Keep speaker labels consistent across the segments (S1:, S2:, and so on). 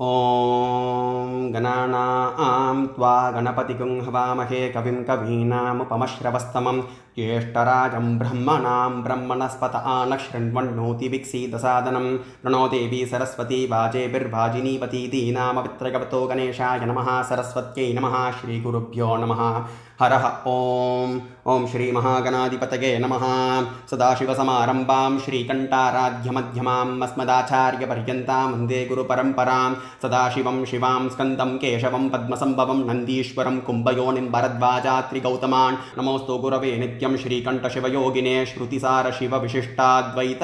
S1: ॐ गणानां त्वा गणपतिगुं हवामहे कविं कवीनामुपमश्रवस्तमं ज्येष्ठराजं ब्रह्मणां ब्रह्मणस्पत आनः शृण्वन्नोति विक्षीदसादनं प्रणो देवी सरस्वती वाजेभिर्वाजिनीपतीति नामवित्रगवतो गणेशाय नमः सरस्वत्यै नमः श्रीगुरुभ्यो नमः ಹರಃ ಓಂ ಓಂ ಶ್ರೀ ಮಹಾಗಣಾಧಿಪತಗೆ ನಮಃ ಸದಾಶಿವಸಮಾರಂಭಾಂ ಶ್ರೀಕಂಠಾರಾಧ್ಯಮಧ್ಯಮಾಂ ಅಸ್ಮದಾಚಾರ್ಯಪರ್ಯಂತಾಂ ವಂದೇ ಗುರುಪರಂಪರಾಂ ಸದಾಶಿವಂ ಶಿವಾಂ ಸ್ಕಂದಂ ಕೇಶವಂ ಪದ್ಮಸಂಭವಂ ನಂದೀಶ್ವರಂ ಕುಂಭಯೋನಿಂ ಭರದ್ವಾಜಾತ್ರಿ ಗೌತಮಾನ್ ನಮೋಸ್ತು ಗುರವೇ ನಿತ್ಯಂ ಶ್ರೀಕಂಠಶಿವಯೋಗಿನೇ ಶ್ರುತಿಸಾರ ಶಿವ ವಿಶಿಷ್ಟಾದ್ವೈತ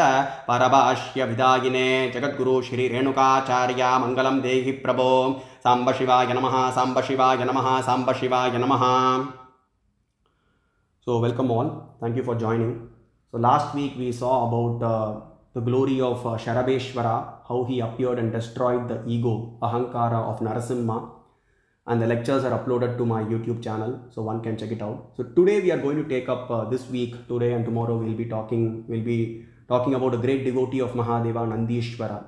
S1: ಪರಭಾಷ್ಯ ವಿದಾಗಿನೇ ಜಗದ್ಗುರು ಶ್ರೀ ರೇಣುಕಾಚಾರ್ಯ ಮಂಗಲಂ ದೇಹಿ ಪ್ರಭೋ ಸಾಂಬ ಶಿವಾಯ ನಮಃ ಸಾಂಬ ಶಿವಾಯ ನಮಃ ಸಾಂಬ ಶಿವಾಯ ನಮಃ So, welcome all. Thank you for joining. So, last week we saw about uh, the glory of uh, Sharabeshwara, how he appeared and destroyed the ego, Ahankara of Narasimha. And the lectures are uploaded to my YouTube channel, so one can check it out. So, today we are going to take up uh, this week, today and tomorrow we'll be talking, we'll be talking about a great devotee of Mahadeva, Nandishwara.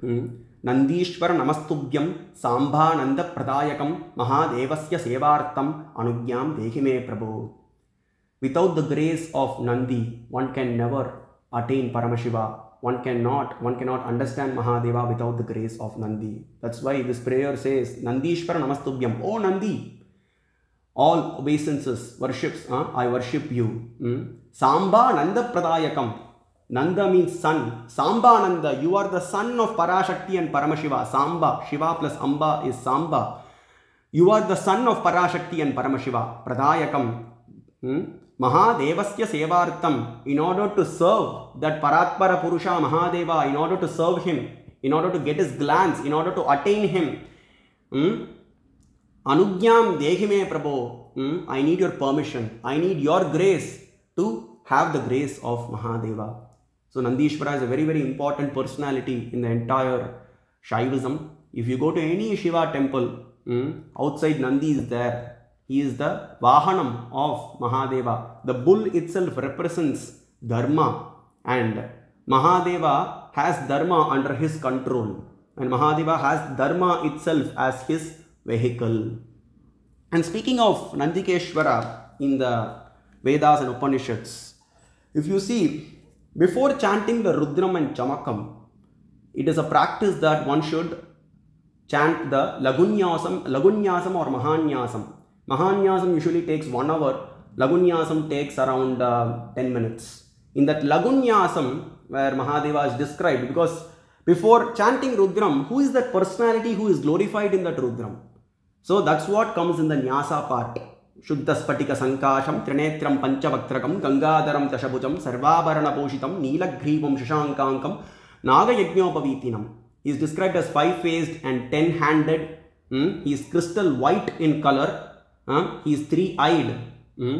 S1: Hmm. Nandishwar नमस्तुभ्यं सांभानंद प्रदायक महादेव से सेवाम अनुज्ञा देहि मे प्रभु। Without the grace of Nandi one can never attain Paramashiva one can not one can not understand Mahadeva without the grace of Nandi that's why this prayer says Nandishwara नमस्तुभ्यं O Nandi all obeisances worships I worship you सांबानंद प्रदायकम Nanda means son. Samba Nanda, you are the son of Parashakti and Paramashiva. Samba, Shiva plus Amba is Samba. You are the son of Parashakti and Paramashiva. Pradayakam. Hmm? Mahadevasya Sevartam. In order to serve that Paratpara Purusha Mahadeva, in order to serve him, in order to get his glance, in order to attain him. Hmm? Anugyam Dehime Prabhu. Hmm? I need your permission. I need your grace to have the grace of Mahadeva. So Nandishvara is a very, very important personality in the entire Shaivism. If you go to any Shiva temple, hmm, outside Nandi is there. He is the Vahanam of Mahadeva. The bull itself represents Dharma and Mahadeva has Dharma under his control. And Mahadeva has Dharma itself as his vehicle. And speaking of Nandikeshwara in the Vedas and Upanishads, if you see, before chanting the Rudram and Chamakam, it is a practice that one should chant the Lagunyasam, Lagunyasam or Mahanyasam. Mahanyasam usually takes one hour, Lagunyasam takes around uh, 10 minutes. In that Lagunyasam, where Mahadeva is described, because before chanting Rudram, who is that personality who is glorified in that Rudram? So that's what comes in the Nyasa part. शुद्धस्फटिकसङ्काशं त्रिनेत्रं पञ्चवक्त्रकं गङ्गाधरं दशभुजं सर्वाभरणभूषितं नीलग्रीवं शशाङ्काङ्कं नागयज्ञोपवीतिनं He is described as five-faced and ten-handed. Hmm? He is crystal white in color. Huh? He is three-eyed. Hmm?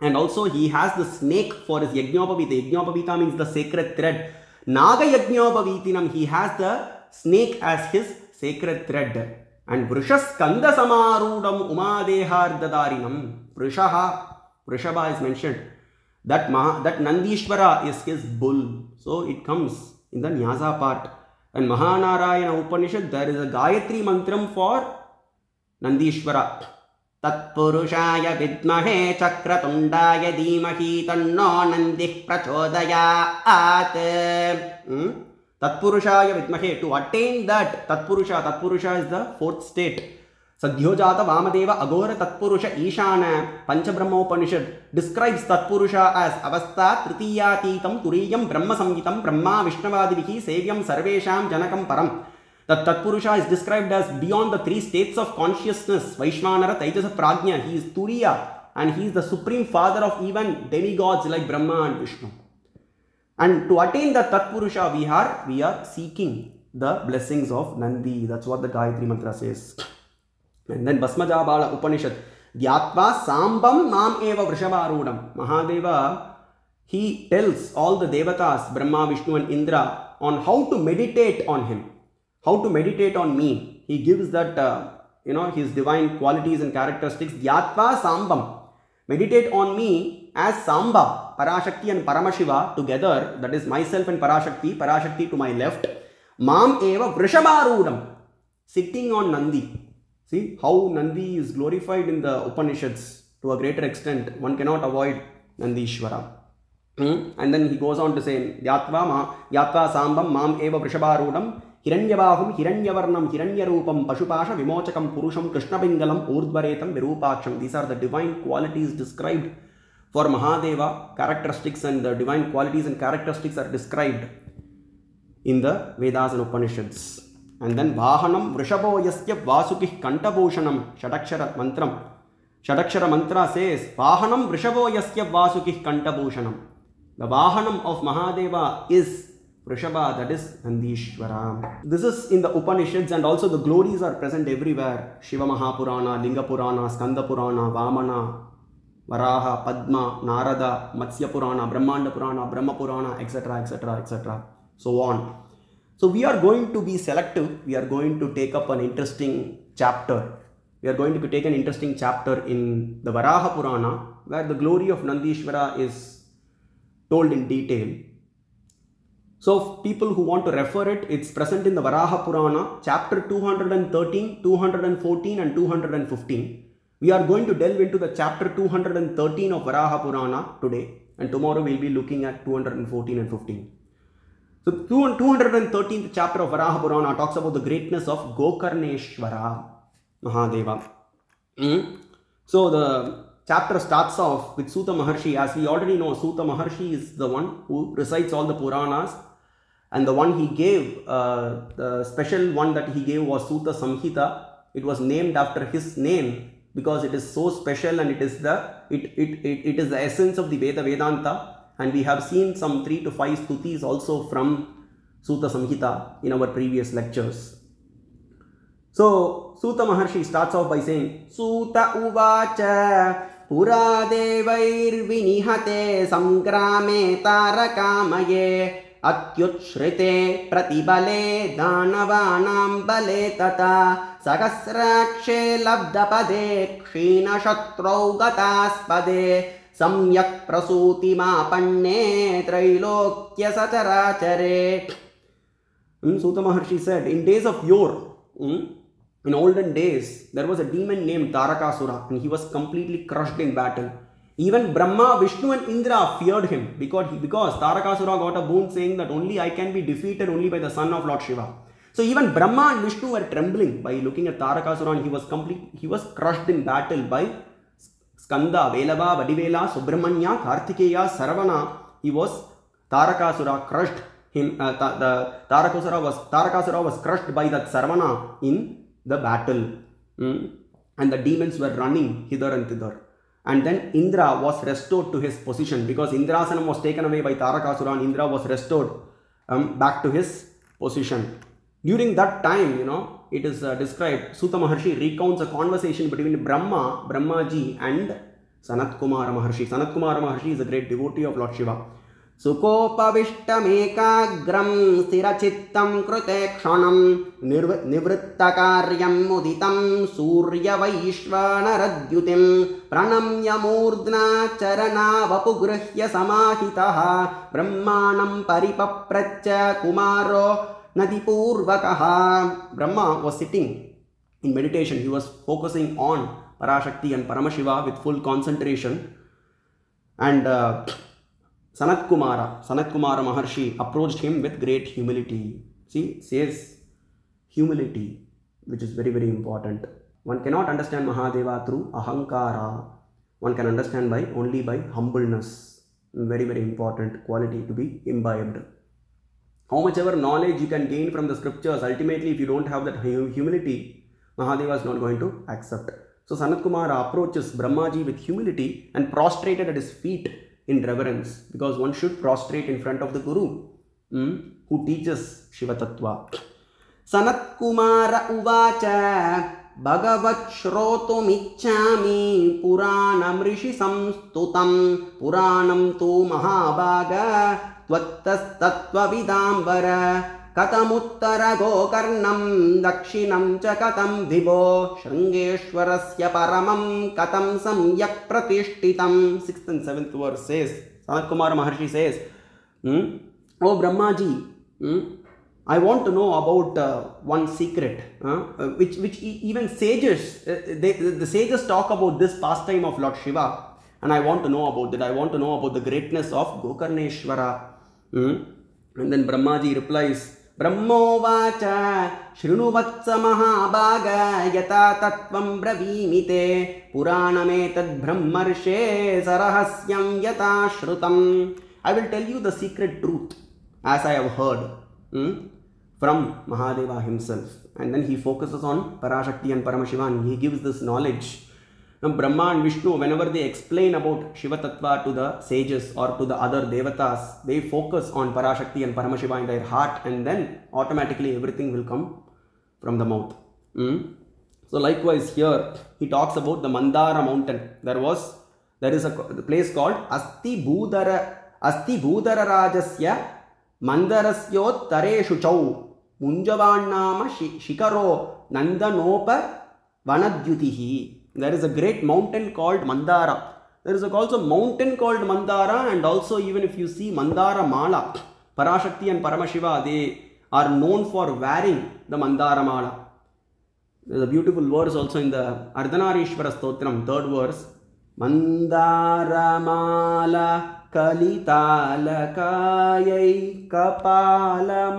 S1: And also he has the snake for his yajnopavita. Yajnopavita means the sacred thread. Naga yajnopavitinam. He has the snake as his sacred thread. and Vrishaskanda Samarudam Umadehardarinam. Vrishaha, Vrishaba is mentioned. That, Maha, that Nandishvara is his bull. So it comes in the Nyasa part. And Mahanarayana Upanishad, there is a Gayatri Mantram for Nandishvara. Tatpurushaya Vidmahe Chakratundaya Dhimahi Tanno Nandih Prachodaya At. Hmm? Tatpurushaya Vitmahe. To attain that, Tatpurusha, Tatpurusha is the fourth state. Sadhyojata Vamadeva Agora Tatpurusha Ishana Panchabrahmopanishad describes Tatpurusha as Avastha Tritiyatitam Turiyam Brahma Samhitam Brahma Vishnavadivihi Savyam Sarvesham Janakam Param. The Tatpurusha is described as beyond the three states of consciousness, Vaishvanara, Taijasa, Prajna. He is Turiya and he is the supreme father of even demigods like Brahma and Vishnu. And to attain the Tatpurusha, are, we are seeking the blessings of Nandi. That's what the Gayatri Mantra says. And then Basmajabala Upanishad. Gyatva Sambam Mam Eva Vrishavarudam. Mahadeva, he tells all the Devatas, Brahma, Vishnu and Indra on how to meditate on him how to meditate on me. He gives that, uh, you know, his divine qualities and characteristics. Dyatva Sambam. Meditate on me as Samba, Parashakti and Paramashiva together. That is myself and Parashakti. Parashakti to my left. Mam eva Vrishabharudam, sitting on Nandi. See how Nandi is glorified in the Upanishads to a greater extent. One cannot avoid Nandishwara. Hmm? And then he goes on to say, Yatva, ma, yatva sambam mam eva vrishabharudam हिरण्यबाहुं हिरण्यवर्णं हिरण्यरूपं पशुपाश विमोचकं पुरुषं कृष्णपिङ्गलम् ऊर्ध्वरेतं विरूपाक्षं these are the divine qualities डिस्क्रैब्ड for Mahadeva, characteristics and the divine qualities and characteristics are described in the Vedas and Upanishads. And then Vahanam Vrishabho Yasya Vasukih Kantabhushanam Shadakshara Mantram. Shadakshara Mantra says Vahanam Vrishabho Yasya Vasukih Kantabhushanam. The Vahanam of Mahadeva is Vrishabha, that is Nandishwara. This is in the Upanishads and also the glories are present everywhere. Shiva Mahapurana, Linga Purana, Skanda Purana, Vamana, Varaha, Padma, Narada, Matsya Purana, Brahmanda Purana, Brahma Purana, etc., etc., etc., so on. So we are going to be selective. We are going to take up an interesting chapter. We are going to take an interesting chapter in the Varaha Purana, where the glory of Nandishvara is told in detail. So people who want to refer it, it's present in the Varaha Purana, chapter 213, 214 and 215. We are going to delve into the chapter 213 of Varaha Purana today and tomorrow we'll be looking at 214 and 15. So 213th chapter of Varaha Purana talks about the greatness of Gokarneshwara Mahadeva. Mm. So the chapter starts off with Suta Maharshi. As we already know, Suta Maharshi is the one who recites all the Puranas and the one he gave, uh, the special one that he gave was Suta Samhita. It was named after his name because it is so special and it is the it, it, it, it is the essence of the Veda Vedanta and we have seen some three to five stutis also from Suta Samhita in our previous lectures. So Suta Maharshi starts off by saying Suta Uvacha Pura Devairvinihate Samgrame Tarakamaye अत्युच्छ्रिते प्रतिबले दानवानां बले तथा सहस्राक्षे लब्धपदे क्षीणशत्रौ गतास्पदे सम्यक् प्रसूतिमापन्ने त्रैलोक्य सचराचरे Suta Maharshi said, in days of yore, in olden days, there was a demon named Tarakasura and he was completely crushed in battle. Even Brahma, Vishnu and Indra feared him because, because Tarakasura got a boon saying that only I can be defeated only by the son of Lord Shiva. So even Brahma and Vishnu were trembling by looking at Tarakasura he was complete, he was crushed in battle by Skanda, Velava, Vadivela, Subramanya, Kartikeya, Saravana. He was Tarakasura crushed him. Uh, ta, the Tarakasura was Tarakasura was crushed by that Saravana in the battle, mm? and the demons were running hither and thither and then Indra was restored to his position because Indrasanam was taken away by Tarakasura and Indra was restored um, back to his position. During that time, you know, it is uh, described, Suta Maharshi recounts a conversation between Brahma, Brahmaji and Sanat Kumara Maharshi. Sanat Kumara Maharshi is a great devotee of Lord Shiva. सुकोपविष्टमेकाग्रं स्थिरचित्तं कृते क्षणं निर्व निवृत्तकार्यं मुदितं सूर्यवैश्वानरद्युतिं प्रणम्यमूर्ध्ना चरणावपुगृह्य समाहितः ब्रह्माणं परिपप्रच्य कुमारो Natipurvakaha. Brahma was sitting in meditation. He was focusing on Parashakti and Paramashiva with full concentration. And uh, Sanat Kumara, Sanat Kumara Maharshi approached him with great humility. See, says humility, which is very, very important. One cannot understand Mahadeva through ahankara. One can understand by only by humbleness. Very, very important quality to be imbibed. How much ever knowledge you can gain from the scriptures, ultimately, if you don't have that humility, Mahadeva is not going to accept. So Sanat Kumara approaches Brahmaji with humility and prostrated at his feet in reverence because one should prostrate in front of the Guru hmm, who teaches Shiva Tattva. Sanat Kumara Uvacha भगवच्छ्रोतुमिच्छामि पुराणं ऋषिसंस्तुतं पुराणं तु महाभाग त्वत्तस्तत्त्वविदाम्बर कथमुत्तरगोकर्णं दक्षिणं च कथं विभो शृङ्गेश्वरस्य परमं कथं सम्यक् प्रतिष्ठितं sixth says Sanat Kumar Maharshi says hmm? Oh Brahmaji hmm? I want to know about uh, one secret, uh, uh, which which e- even sages, uh, they, the sages talk about this pastime of Lord Shiva, and I want to know about that. I want to know about the greatness of Gokarneshwara. Hmm? And then Brahmaji replies, ब्रह्मोवाच शृणुवत्स महाभाग यथा तत्त्वं ब्रवीमि ते पुराणमेतद्ब्रह्मर्षे सरहस्यं यथा श्रुतम् I will tell you the secret truth as I have heard hmm, from Mahadeva himself. And then he focuses on Parashakti and Paramashiva and he gives this knowledge. Now, Brahma and Vishnu, whenever they explain about Shiva Tattva to the sages or to the other devatas, they focus on Parashakti and Paramashiva in their heart and then automatically everything will come from the mouth. Hmm? So likewise here he talks about the Mandara mountain. There was there is a place called Asti Bhudara Asti Bhudara Rajasya Mandarasyottareshu Chau Munjavannama Shi- Shikaro Nandanopa Vanadyutihi. There is a great mountain called Mandara. There is also a mountain called Mandara and also even if you see Mandara Mala, Parashakti and Paramashiva, they are known for wearing the Mandara Mala. There's a beautiful verse also in the Ardhanarishvara Stotram, third verse. Mandara Mala Mandaramala Kalitalakayai Kapala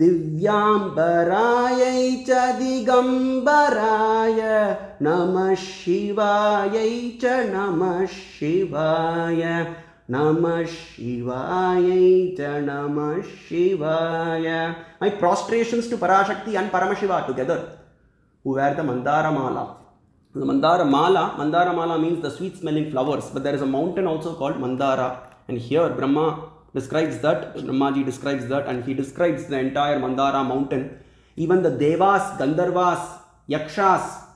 S1: Divyambarayai cha Digambaraya Namah Shivayai cha Namah Shivaya Namah Shivaya cha Namah Shivaya. My prostrations to Parashakti and Paramashiva together, who wear the Mandara Mala. The Mandara Mala, Mandara Mala means the sweet smelling flowers, but there is a mountain also called Mandara. And here Brahma describes that, Brahmaji describes that, and he describes the entire Mandara mountain. Even the Devas, Gandharvas, Yakshas,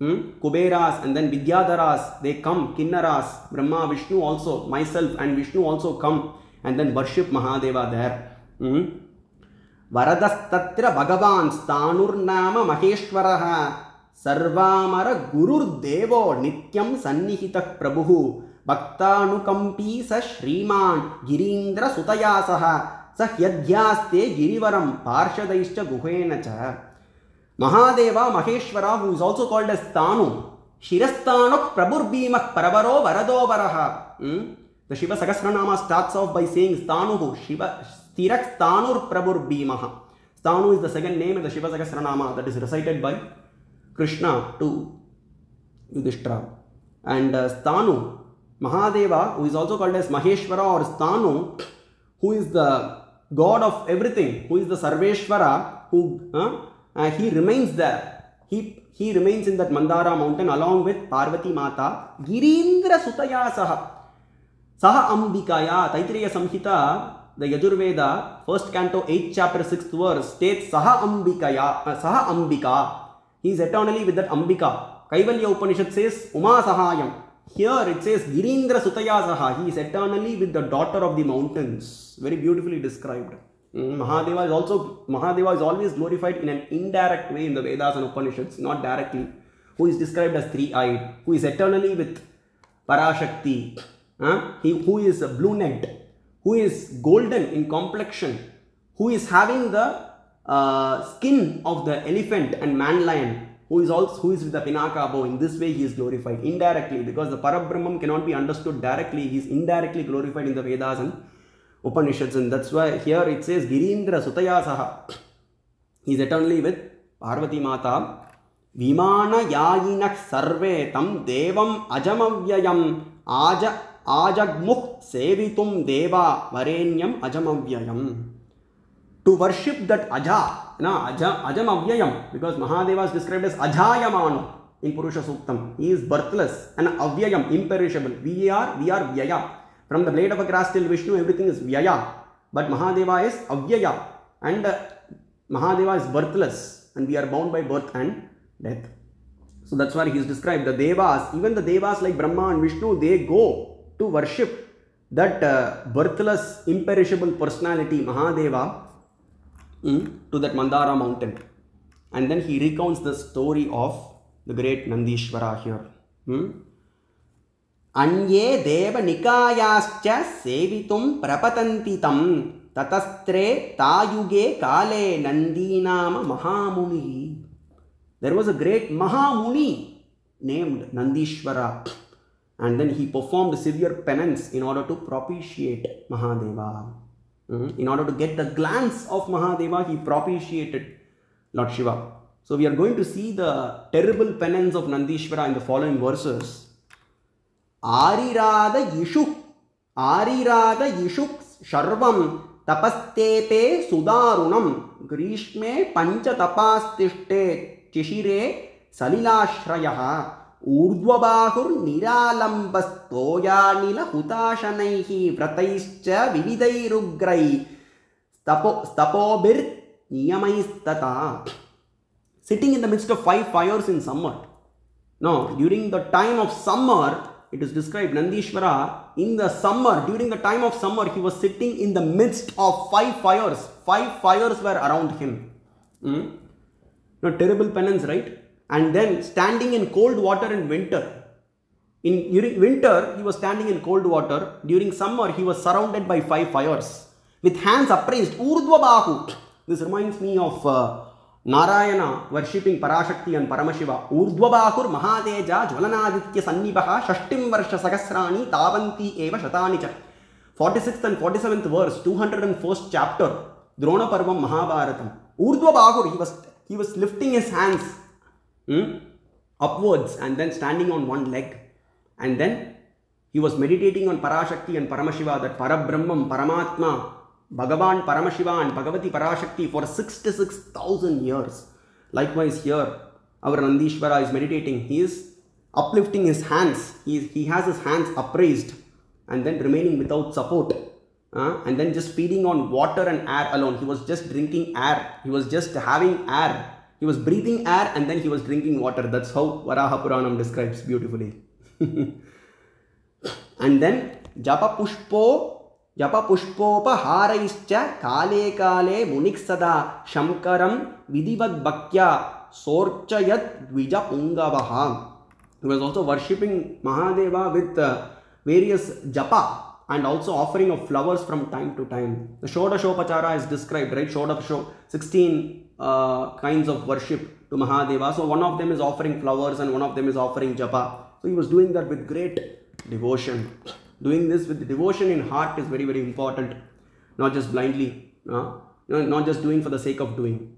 S1: Hmm? Kuberas and then Vidyadharas, they come, Kinnaras, Brahma, Vishnu also, myself and Vishnu also come and then worship Mahadeva there. Hmm? Varadastatra Bhagavan Stanurnama Maheshwaraha Sarvamara Gurur Devo Nityam Sannihita Prabhu Bhaktanukampi Sa Shriman Girindra Sutayasaha Sa Hyadhyaste Girivaram Parshadaischa Guhena Cha Mahadeva Maheshwara, who is also called as Tanu, Shirastanuk Praburbhimak Paravaro Varadovaraha. Hmm? The Shiva Sahasranama starts off by saying Stanuhu, Shiva Stirak Stanur Praburbhimaha. Stanu is the second name in the Shiva Sahasranama that is recited by Krishna to Uh, Mahadeva, who is also called as Maheshwara or Stanu, who is the god of everything, who is the Sarveshwara, who uh, uh, he remains there. He, he remains in that Mandara mountain along with Parvati Mata, Girindra Sutaya Saha. Saha Ambikaya, Taittiriya Samhita, the Yajurveda, first canto, 8th chapter, 6th verse, states Saha Ambikaya, uh, Saha Ambika. He is eternally with that Ambika. Kaivalya Upanishad says Uma Sahayam. Here it says Girindra Sutaya Saha. He is eternally with the daughter of the mountains. Very beautifully described. Mm, Mahadeva is also Mahadeva is always glorified in an indirect way in the Vedas and Upanishads, not directly. Who is described as three-eyed, who is eternally with Parashakti, huh? he who is blue-necked, who is golden in complexion, who is having the uh, skin of the elephant and man lion, who is also who is with the Pinaka above. In this way, he is glorified indirectly because the Parabrahman cannot be understood directly. He is indirectly glorified in the Vedas and Upanishads, and that's why here it says Girindra Sutaya Saha. He is eternally with Parvati Mata. Vimana Yayinak Sarve Tam Devam Ajamavyayam Aja Ajagmukh Sevitum Deva Varenyam Ajamavyayam. To worship that Aja, Ajam Aja, Ajamavyayam, because Mahadeva is described as Ajayamano in Purusha Suktam. He is birthless and Avyayam, imperishable. We are, we are Vyaya. From the blade of a grass till Vishnu, everything is Vyaya. But Mahadeva is Avyaya. And uh, Mahadeva is birthless. And we are bound by birth and death. So that's why he is described. The Devas, even the Devas like Brahma and Vishnu, they go to worship that uh, birthless, imperishable personality, Mahadeva, to that Mandara mountain. And then he recounts the story of the great Nandishwara here. Mm? Anye deva nikayascha sevitum prapatantitam tatastre tayuge kale nandinama mahamuni. There was a great Mahamuni named Nandishwara. And then he performed severe penance in order to propitiate Mahadeva. In order to get the glance of Mahadeva, he propitiated Lord Shiva. So we are going to see the terrible penance of Nandishwara in the following verses. आरिराद इषु आरिराद इषु शर्वं तपस्तेपे सुदारुणं ग्रीष्मे पञ्चतपास्तिष्ठे चिशिरे सलिलाश्रयः ऊर्ध्वबाहुर्निरालम्बस्तोयानिलहुताशनैः व्रतैश्च विविधैरुग्रै स्तपो Sitting in the midst of five fires in summer. No, during the time of summer, it is described Nandishvara in the summer, during the time of summer, he was sitting in the midst of five fires. Five fires were around him. Hmm? No, terrible penance, right? And then standing in cold water in winter. In during winter, he was standing in cold water. During summer, he was surrounded by five fires with hands upraised. Urdhvabahu. This reminds me of uh, Narayana worshipping Parashakti and Paramashiva. Urdhvabahur Mahadeja Jvalanaditya Sannibaha Shashtim Varsha Sahasrani Tavanti Eva Shatani cha. 46th and 47th verse, 201st chapter, Drona Parvam Mahabharatam. Urdhvabahur, he was, he was lifting his hands hmm, upwards and then standing on one leg. And then he was meditating on Parashakti and Paramashiva, that Parabrahmam, Paramatma, Bhagavan Paramashiva and Bhagavati Parashakti for 66,000 years. Likewise, here, our Nandishvara is meditating. He is uplifting his hands. He, is, he has his hands upraised and then remaining without support. Uh, and then just feeding on water and air alone. He was just drinking air. He was just having air. He was breathing air and then he was drinking water. That's how Varaha Puranam describes beautifully. and then Japa Pushpo जपपुष्पोपहारैश्च काले काले मुनिः सदा शङ्करं विधिवद्भक्त्या सोर्चयत् द्विजपुङ्गवः He was also worshipping Mahadeva with uh, various japa and also offering of flowers from time to time. The Shodashopachara is described, right? Shodasho, 16 uh, kinds of worship to Mahadeva. So one of them is offering flowers and one of them is offering japa. So he was doing that with great devotion. Doing this with devotion in heart is very, very important. Not just blindly, uh, not just doing for the sake of doing.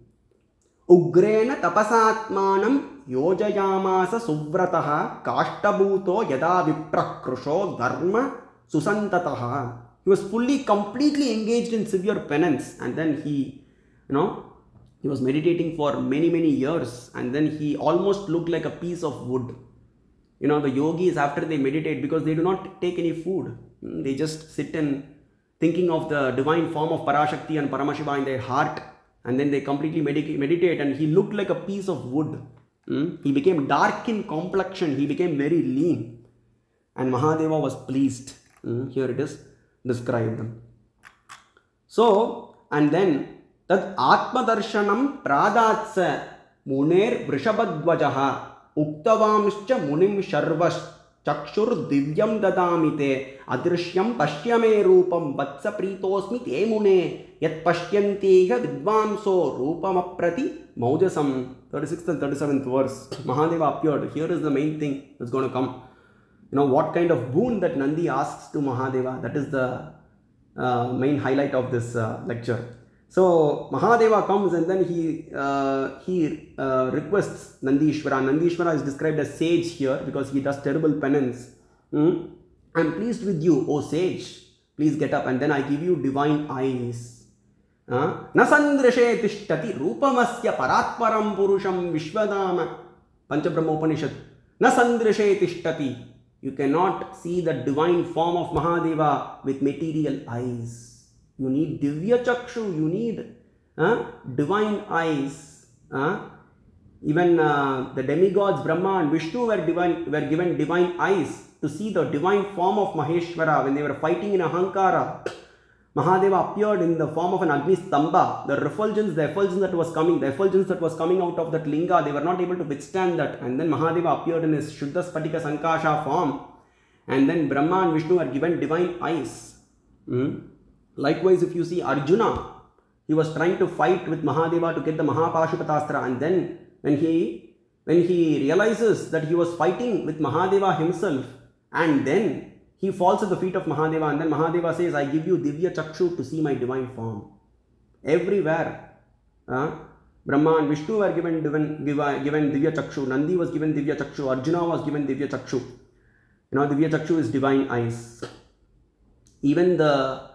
S1: Ugrena tapasatmanam yojayamasa suvrataha kashtabhuto yada viprakrusho dharma susantataha. He was fully, completely engaged in severe penance and then he, you know, he was meditating for many many years and then he almost looked like a piece of wood you know the yogis after they meditate because they do not take any food they just sit and thinking of the divine form of parashakti and paramashiva in their heart and then they completely meditate and he looked like a piece of wood Hmm? he became dark in complexion he became very lean and mahadeva was pleased Hmm? here it is described so and then तद् आत्मदर्शनं प्रादात्स मुनेर् वृषभध्वजः मुनि शर्व चक्षुर्दिव्यम ददामि ते, अदृश्यं पश्य मे रूपं वत्सप्रीतोऽस्मि ते मुने यत्पश्यन्तीह विद्वांसो रूपमप्रति मौजसं। Thirty six and thirty seventh Mahadeva appeared here is the main thing is gone come you know what kind of boon that Nandi asks to Mahadeva that is the main highlight of this lecture so Mahadeva comes and then he uh, he uh, requests Nandishvara. Nandishvara is described as sage here because he does terrible penance. Hmm? I'm pleased with you, O sage. Please get up and then I give you divine eyes. न सन्दृशे तिष्ठति रूपमस्य परात्परं पुरुषं विश्वदाम पञ्चब्रह्मोपनिषत् न सन्दृशे तिष्ठति you cannot see the divine form of Mahadeva with material eyes. You need Divya Chakshu, you need uh, divine eyes. Uh, even uh, the demigods Brahma and Vishnu were, divine, were given divine eyes to see the divine form of Maheshwara when they were fighting in Ahankara. Mahadeva appeared in the form of an Agni Stamba. The refulgence, the effulgence that was coming, the effulgence that was coming out of that linga, they were not able to withstand that. And then Mahadeva appeared in his Shuddha Spatika Sankasha form And then Brahma and Vishnu are given divine eyes. Hmm? Likewise, if you see Arjuna, he was trying to fight with Mahadeva to get the Mahapashupatastra, and then when he when he realizes that he was fighting with Mahadeva himself, and then he falls at the feet of Mahadeva, and then Mahadeva says, I give you Divya Chakshu to see my divine form. Everywhere. Uh, Brahma and Vishnu were given, given, given, Divya Chakshu, Nandi was given Divya Chakshu, Arjuna was given Divya Chakshu. You know, Divya Chakshu is divine eyes. Even the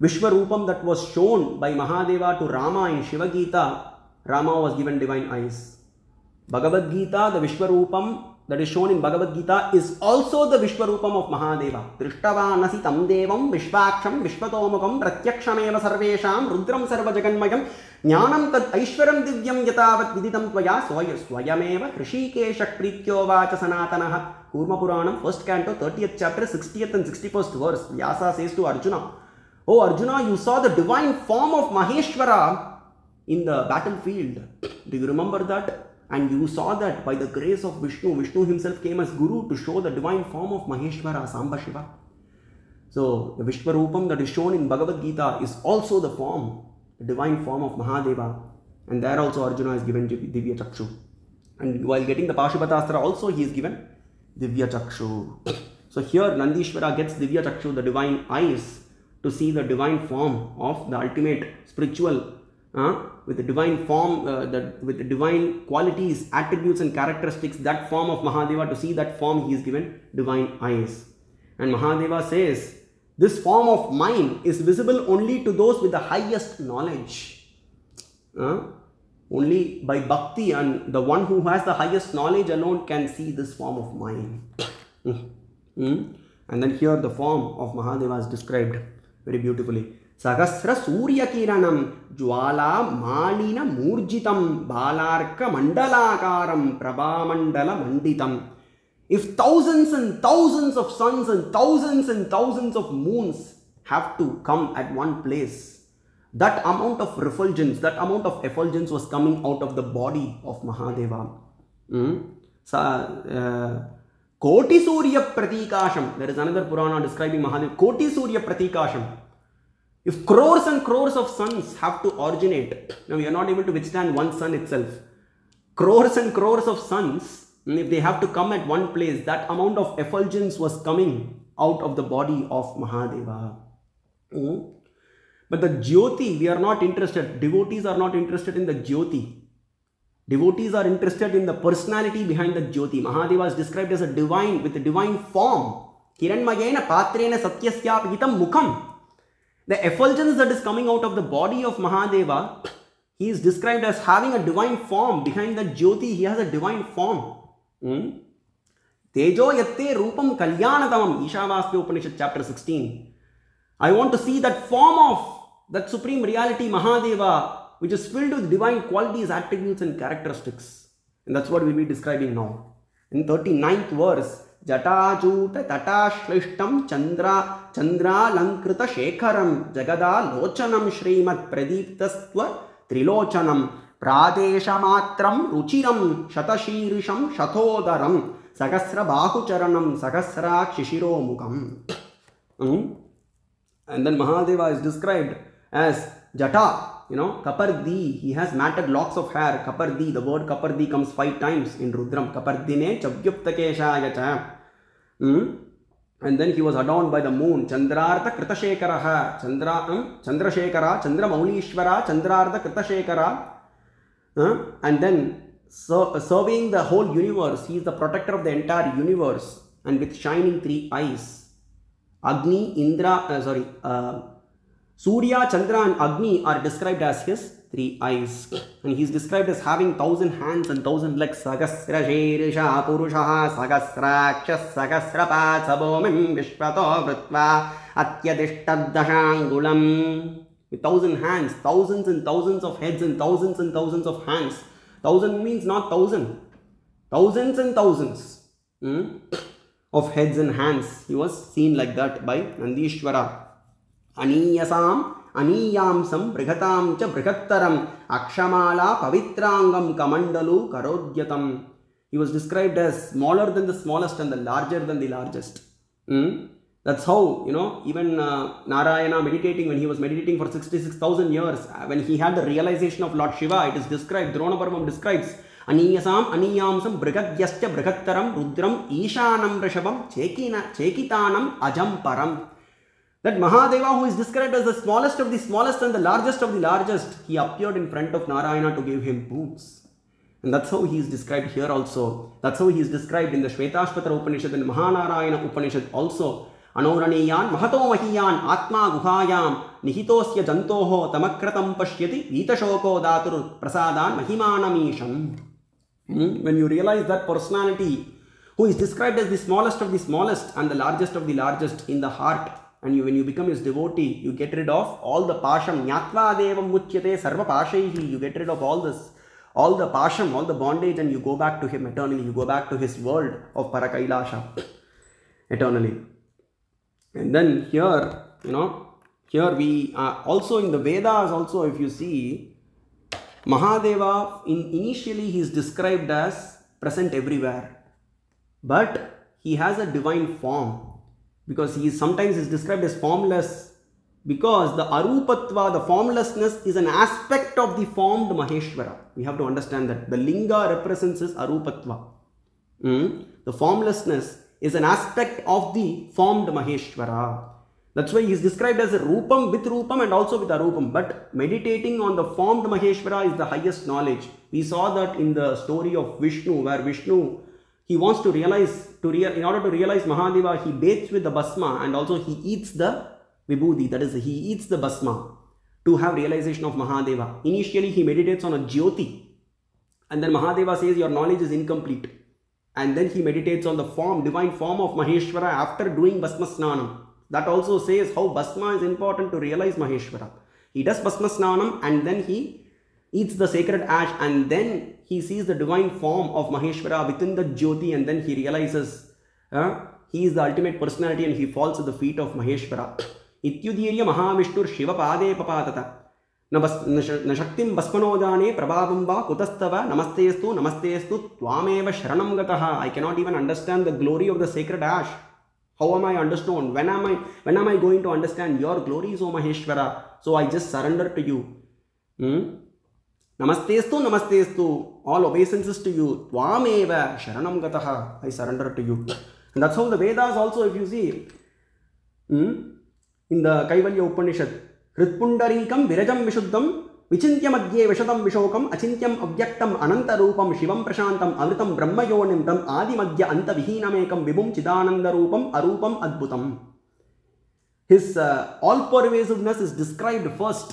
S1: Vishwarupam that was shown by Mahadeva to Rama in Shiva Gita, Rama was given divine eyes. Bhagavad Gita, the Vishwarupam that is shown in Bhagavad Gita is also the Vishwarupam of Mahadeva. Drishtavanasi tam devam vishvaksham vishvatomukam pratyakshameva sarvesham rudram sarva jaganmayam ज्ञानं तत् ऐश्वरं दिव्यं यतावत् विदितं त्वया स्वय स्वयमेव ऋषिकेशः प्रीत्योवाच सनातनः कूर्मपुराणं first canto 30th chapter 60th and 61st verse Vyasa says to Arjuna Oh Arjuna you saw the divine form of Maheshwara in the battlefield do you remember that and you saw that by the grace of Vishnu Vishnu himself came as guru to show the divine form of Maheshwara Samba Shiva so the Vishwarupam that is shown in Bhagavad Gita is also the form the divine form of Mahadeva. And there also Arjuna is given Divya Chakshu. And while getting the Pashupatastra also he is given Divya Chakshu. So here Nandishvara gets Divya Chakshu, the divine eyes, to see the divine form of the ultimate spiritual, uh, with the divine form, uh, the, with the divine qualities, attributes and characteristics, that form of Mahadeva, to see that form he is given divine eyes. And Mahadeva says, this form of mine is visible only to those with the highest knowledge. Uh, only by bhakti and the one who has the highest knowledge alone can see this form of mine. Mm. And then here the form of Mahadeva is described very beautifully. Sahasra Surya Kiranam Jwala Malina Murjitam Balarka Mandalakaram Prabhamandala Manditam. If thousands and thousands of suns and thousands and thousands of moons have to come at one place, that amount of refulgence, that amount of effulgence was coming out of the body of Mm? Koti Surya Pratikasham. There is another Purana describing Mahadeva. Koti Surya Pratikasham. If crores and crores of suns have to originate, now we are not able to withstand one sun itself. Crores and crores of suns, if they have to come at one place, that amount of effulgence was coming out of the body of Mahadeva. Mm? But the Jyoti, we are not interested. Devotees are not interested in the Jyoti. Devotees are interested in the personality behind the Jyoti. Mahadeva is described as a divine, with a divine form. Hiranmayena patrena satyasya hitam mukham. The effulgence that is coming out of the body of Mahadeva, he is described as having a divine form. Behind the Jyoti, he has a divine form. Hmm? Tejo yatte rupam kalyanatamam. Ishavasya Upanishad chapter 16. I want to see that form of that supreme reality Mahadeva which is filled with divine qualities, attributes and characteristics. And that's what we'll be describing now. In 39th verse, Jatajuta Tatashlistam Chandra Chandra Lankrita Shekharam Jagada Lochanam Srimat Pradiptastva Trilochanam Pradeshamatram Ruchiram Shatashirisham Shathodaram Sagasra Bahucharanam Sagasra Shishiromukam. Mm? And then Mahadeva is described as Jata, you know, Kapardi, he has matted locks of hair. Kapardi, the word Kapardi comes five times in Rudram. Kapardine Chavyuptakeshaya cha. Hmm? And then he was adorned by the moon. Chandrartha Kritashekaraha. Chandra, um, Chandrashekara, Chandra Maulishwara, Chandrartha Kritashekara. Uh, and then so, serving the whole universe. He is the protector of the entire universe. And with shining three eyes. Agni, Indra, uh, sorry, uh, Surya, Chandra and Agni are described as his three eyes. And he is described as having thousand hands and thousand legs. Sagasra Shirisha Purushaha Sagasrakshas Sagasrapat Sabomim Vishvato Vritva Atyadishtadashangulam. With thousand hands, thousands and thousands of heads and thousands and thousands of hands. Thousand means not thousand. Thousands and thousands hmm, of heads and hands. He was seen like that by Nandishwara. అనీయసాం అనీయాంసం బృహతాం చ బృహత్తరం అక్షమాల పవిత్రాంగం కమండలు కరోద్యతం he was described as smaller than the smallest and the larger than the largest mm? that's how you know even uh, narayana meditating when he was meditating for 66000 years when he had the realization of lord shiva it is described dronaparvam describes అనీయసాం అనీయాంసం బృహద్యశ్చ బృహత్తరం Rudram ఈశానం వృషభం చేకిన చేకితానం అజంపరం That Mahadeva, who is described as the smallest of the smallest and the largest of the largest, he appeared in front of Narayana to give him boons. And that's how he is described here also. That's how he is described in the Shvetashpatra Upanishad and Mahanarayana Upanishad also. अनौरणीयान् Mahato महीयान् आत्मा गुहायां निहितोऽस्य जन्तोः तमक्रतं पश्यति वीतशोको दातुर्प्रसादान् महिमानमीशम् When you realize that personality who is described as the smallest of the smallest and the largest of the largest in the heart and you, when you become his devotee you get rid of all the pasham nyatva devam muchyate sarva pashaihi you get rid of all this all the pasham all the bondage and you go back to him eternally. You go back to his world of parakailasha eternally. And then here, you know, here we are also in the Vedas also if you see, Mahadeva in, initially he is described as present everywhere. But he has a divine form because he is sometimes is described as formless because the arupatva, the formlessness is an aspect of the formed Maheshwara. We have to understand that the linga represents his arupatva. Mm? The formlessness is an aspect of the formed Maheshwara. That's why he is described as a Rupam with Rupam and also with Arupam. But meditating on the formed Maheshwara is the highest knowledge. We saw that in the story of Vishnu, where Vishnu, he wants to realize, to rea- in order to realize Mahadeva, he bathes with the Basma and also he eats the Vibhuti, that is, he eats the Basma to have realization of Mahadeva. Initially, he meditates on a Jyoti. And then Mahadeva says, Your knowledge is incomplete and then he meditates on the form, divine form of Maheshwara after doing Basma Snanam. That also says how Basma is important to realize Maheshwara. He does Basma Snanam and then he eats the sacred ash and then he sees the divine form of Maheshwara within the Jyoti and then he realizes uh, he is the ultimate personality and he falls at the feet of Maheshwara. Ityudirya Mahavishnu Shiva Pade Papatata. न बस् न शक्तिं भस्मनो जाने प्रभावं वा कुतस्तव नमस्तेस्तु नमस्तेस्तु त्वामेव शरणं गतः I cannot even understand the glory of the sacred Ash how am i understood when am i when am i going to understand your glories o maheshwara so i just surrender to you hmm? namastestu namastestu all obeisances to you tvameva sharanam gataha i surrender to you and that's how the vedas also if you see hmm? in the kaivalya upanishad హృత్పుండరీకం విరజం విశుద్ధం విచింత్య మధ్యే విశదం విశోకం అచింత్యం అవ్యక్తం అనంతరూపం శివం ప్రశాంతం అమృతం బ్రహ్మయోనిం తం ఆది మధ్య అంత విహీనమేకం విభుం చిదానందరూపం అరూపం అద్భుతం his all పర్వేసివ్నెస్ is described first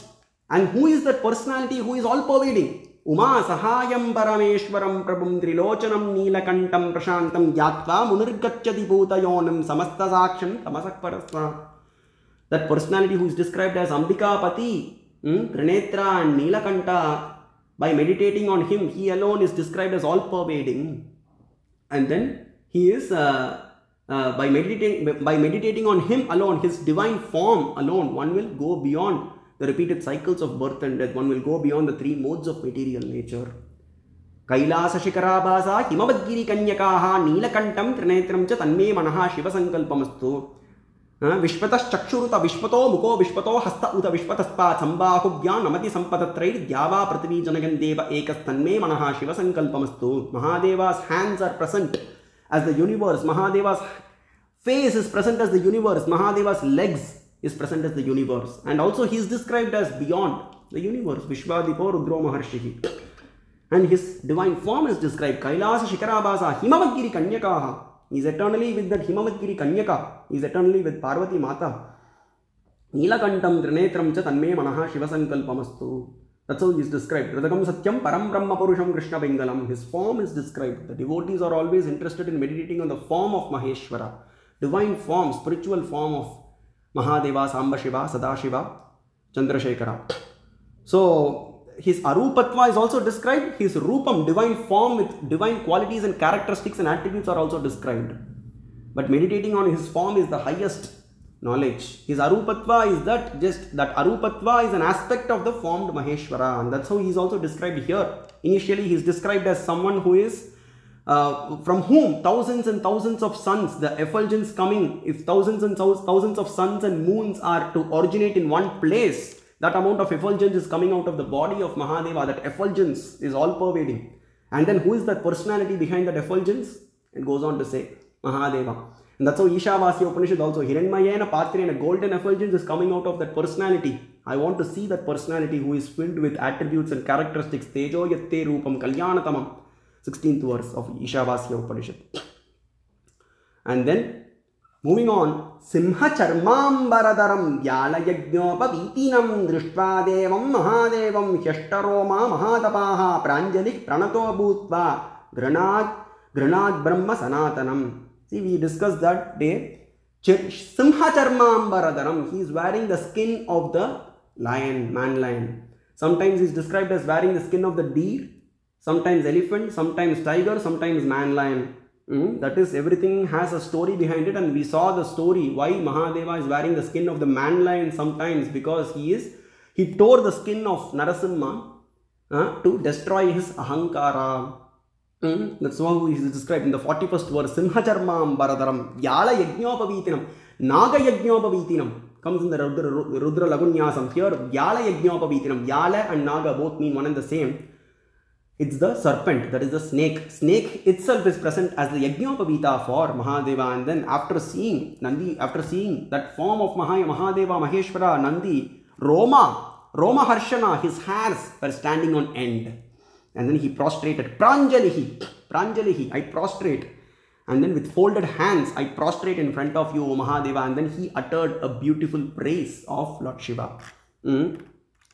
S1: and who is that personality who is all pervading Uma సహాయం పరమేశ్వరం ప్రభుం త్రిలోచనం నీలకంఠం ప్రశాంతం జ్ఞాత్వా మునిర్గచ్చతి భూతయోనం సమస్త సాక్ష్యం తమసః పరస్వ that personality who is described as Ambikapati, hmm, Trinetra and Nilakanta, by meditating on him, he alone is described as all pervading. And then he is, uh, uh, by, meditating, by meditating on him alone, his divine form alone, the repeated cycles of birth and death. One will go beyond the three modes of material nature. కైలాసశిఖరాభాస హిమవద్గిరి కన్యకాహ నీలకంఠం త్రినేత్రం చ Vishpato మనః శివసంకల్పమస్తు విశ్వతశ్చక్షురుత విశ్వతో ముఖో విశ్వతో హస్త ఉత విశ్వతస్తా సంబాహుభ్యా నమతి సంపతత్రైర్ద్యావా పృథివీ జనగందేవ ఏకస్తన్మే మనః శివసంకల్పమస్తు Mahadeva's hands are present as the universe. Mahadeva's face is present as the universe. Mahadeva's legs is present as the universe and also he is described as beyond the universe Vishvadipo Rudro Maharshihi and his divine form is described Kailasa Shikarabhasa Himavagiri Kanyakaha he is eternally with that Himavadgiri Kanyaka. He is eternally with Parvati Mata. Neelakantam Trinetram cha tanme manaha Shivasankalpamastu. That's how he is described. Radagam Satyam Param Brahma Purusham Krishna Pingalam. His form is described. The devotees are always interested in meditating on the form of Maheshwara. Divine form, spiritual form of Mahadeva, Samba Shiva, Sadashiva, Chandrasekhara. So, his arupatva is also described. His rupam divine form with divine qualities and characteristics and attributes are also described. But meditating on his form is the highest knowledge. His arupatva is that just that arupatva is an aspect of the formed maheshwara. And that's how he is also described here. Initially he is described as someone who is uh, from whom thousands and thousands of suns, the effulgence coming, if thousands and thousands of suns and moons are to originate in one place, that amount of effulgence is coming out of the body of Mahadeva, that effulgence is all pervading. And then who is that personality behind that effulgence? It goes on to say, Mahadeva. And that's how Ishavasya Upanishad also, Hiranmayena Patrena, golden effulgence is coming out of that personality. I want to see that personality who is filled with attributes and characteristics. Tejo yatte rupam kalyanatamam. 16th verse of Ishavasya Upanishad. And then moving on, Simha Charmambaradaram Yalayajnopavītinam Drishtva Devam Mahadevam Hyashtaroma Mahatapaha Pranjali Pranato Bhutva Granad Granad Brahma Sanatanam. See, we discussed that day. Simha Charmambaradaram. He is wearing the skin of the lion, man lion. Sometimes he is described as wearing the skin of the deer, sometimes elephant, sometimes tiger, sometimes man lion. Mm, that is, everything has a story behind it, and we saw the story why Mahadeva is wearing the skin of the man lion sometimes because he is he tore the skin of Narasimha uh, to destroy his ahankara. Mm, that's how he is described in the 41st verse. Simhacharmam Baradaram Yala Yajnyopavitinam Naga Yajnyopavitinam comes in the Rudra, Rudra Lagunyasam. Here, Yala Yajnyopavitinam. Yala and Naga both mean one and the same. It's the serpent, that is the snake. Snake itself is present as the Yajnopavita for Mahadeva. And then after seeing Nandi, after seeing that form of Maha, Mahadeva, Maheshwara, Nandi, Roma, Roma Harshana, his hairs were standing on end. And then he prostrated. Pranjalihi, Pranjalihi, I prostrate. And then with folded hands, I prostrate in front of you, O Mahadeva. And then he uttered a beautiful praise of Lord Shiva. Mm.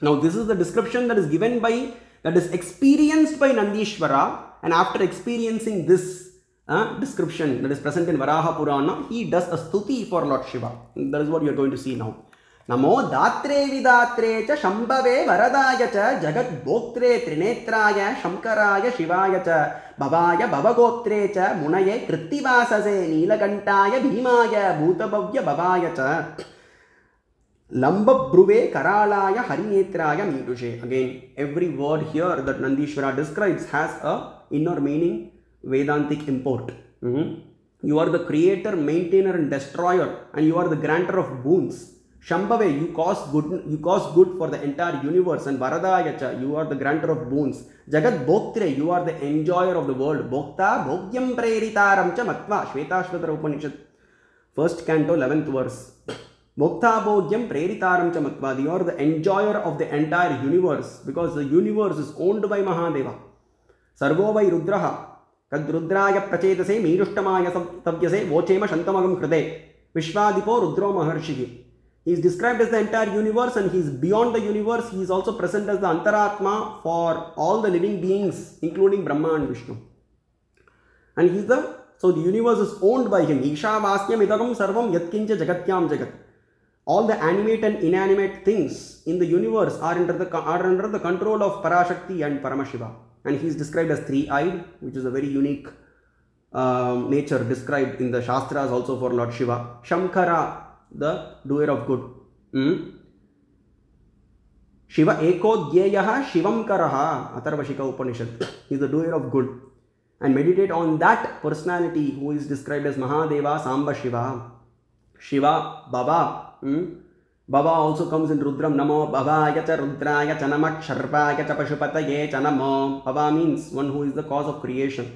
S1: Now, this is the description that is given by, that is experienced by Nandishvara. And after experiencing this uh, description that is present in Varaha Purana, he does a stuti for Lord Shiva. That is what you are going to see now. नमो दात्रे विदात्रे च शम्भवे वरदाय च जगद्भोक्त्रे त्रिनेत्राय शङ्कराय शिवाय च भवाय भवगोत्रे च मुनये कृत्तिवाससे नीलकण्ठाय भीमाय भूतभव्य भवाय च Lambabruve Karalaya Harinetraya Mirushe. Again, every word here that Nandishvara describes has a inner meaning, Vedantic import. Mhm. You are the creator, maintainer, and destroyer, and you are the granter of boons. Shambhave, you cause good, you cause good for the entire universe, and Varadayacha, you are the granter of boons. Jagat Bhoktre, you are the enjoyer of the world. Bhokta Bhogyam Preritaram cha Matva, Shvetashvatara Upanishad. First canto, 11th verse. Bhoktabhogyam preritaram cha matvad. You are the enjoyer of the entire universe because the universe is owned by Mahadeva. Sarvo vai rudraha. Kadrudraya prachetase meerushtamaya tavyase vochema shantamagam kride. Vishwadipo rudro maharshihi. He is described as the entire universe and he is beyond the universe. He is also present as the Antaratma for all the living beings, including Brahma and Vishnu. And he is the so the universe is owned by him. Ishavasya idagam sarvam yatkincha jagatyam jagat. All the animate and inanimate things in the universe are under the are under the control of Parashakti and Paramashiva. And he is described as three-eyed, which is a very unique um, nature described in the Shastras also for Lord Shiva. Shamkara, the doer of good. Hmm? Shiva Shivam Karaha, Atharvashika Upanishad. He is the doer of good. And meditate on that personality who is described as Mahadeva Samba Shiva. Shiva बबा also comes in Rudram नमो बबा च रुद्राय च नम क्षर्पाय च पशुपत ये च नम। बबा means one who is the cause of creation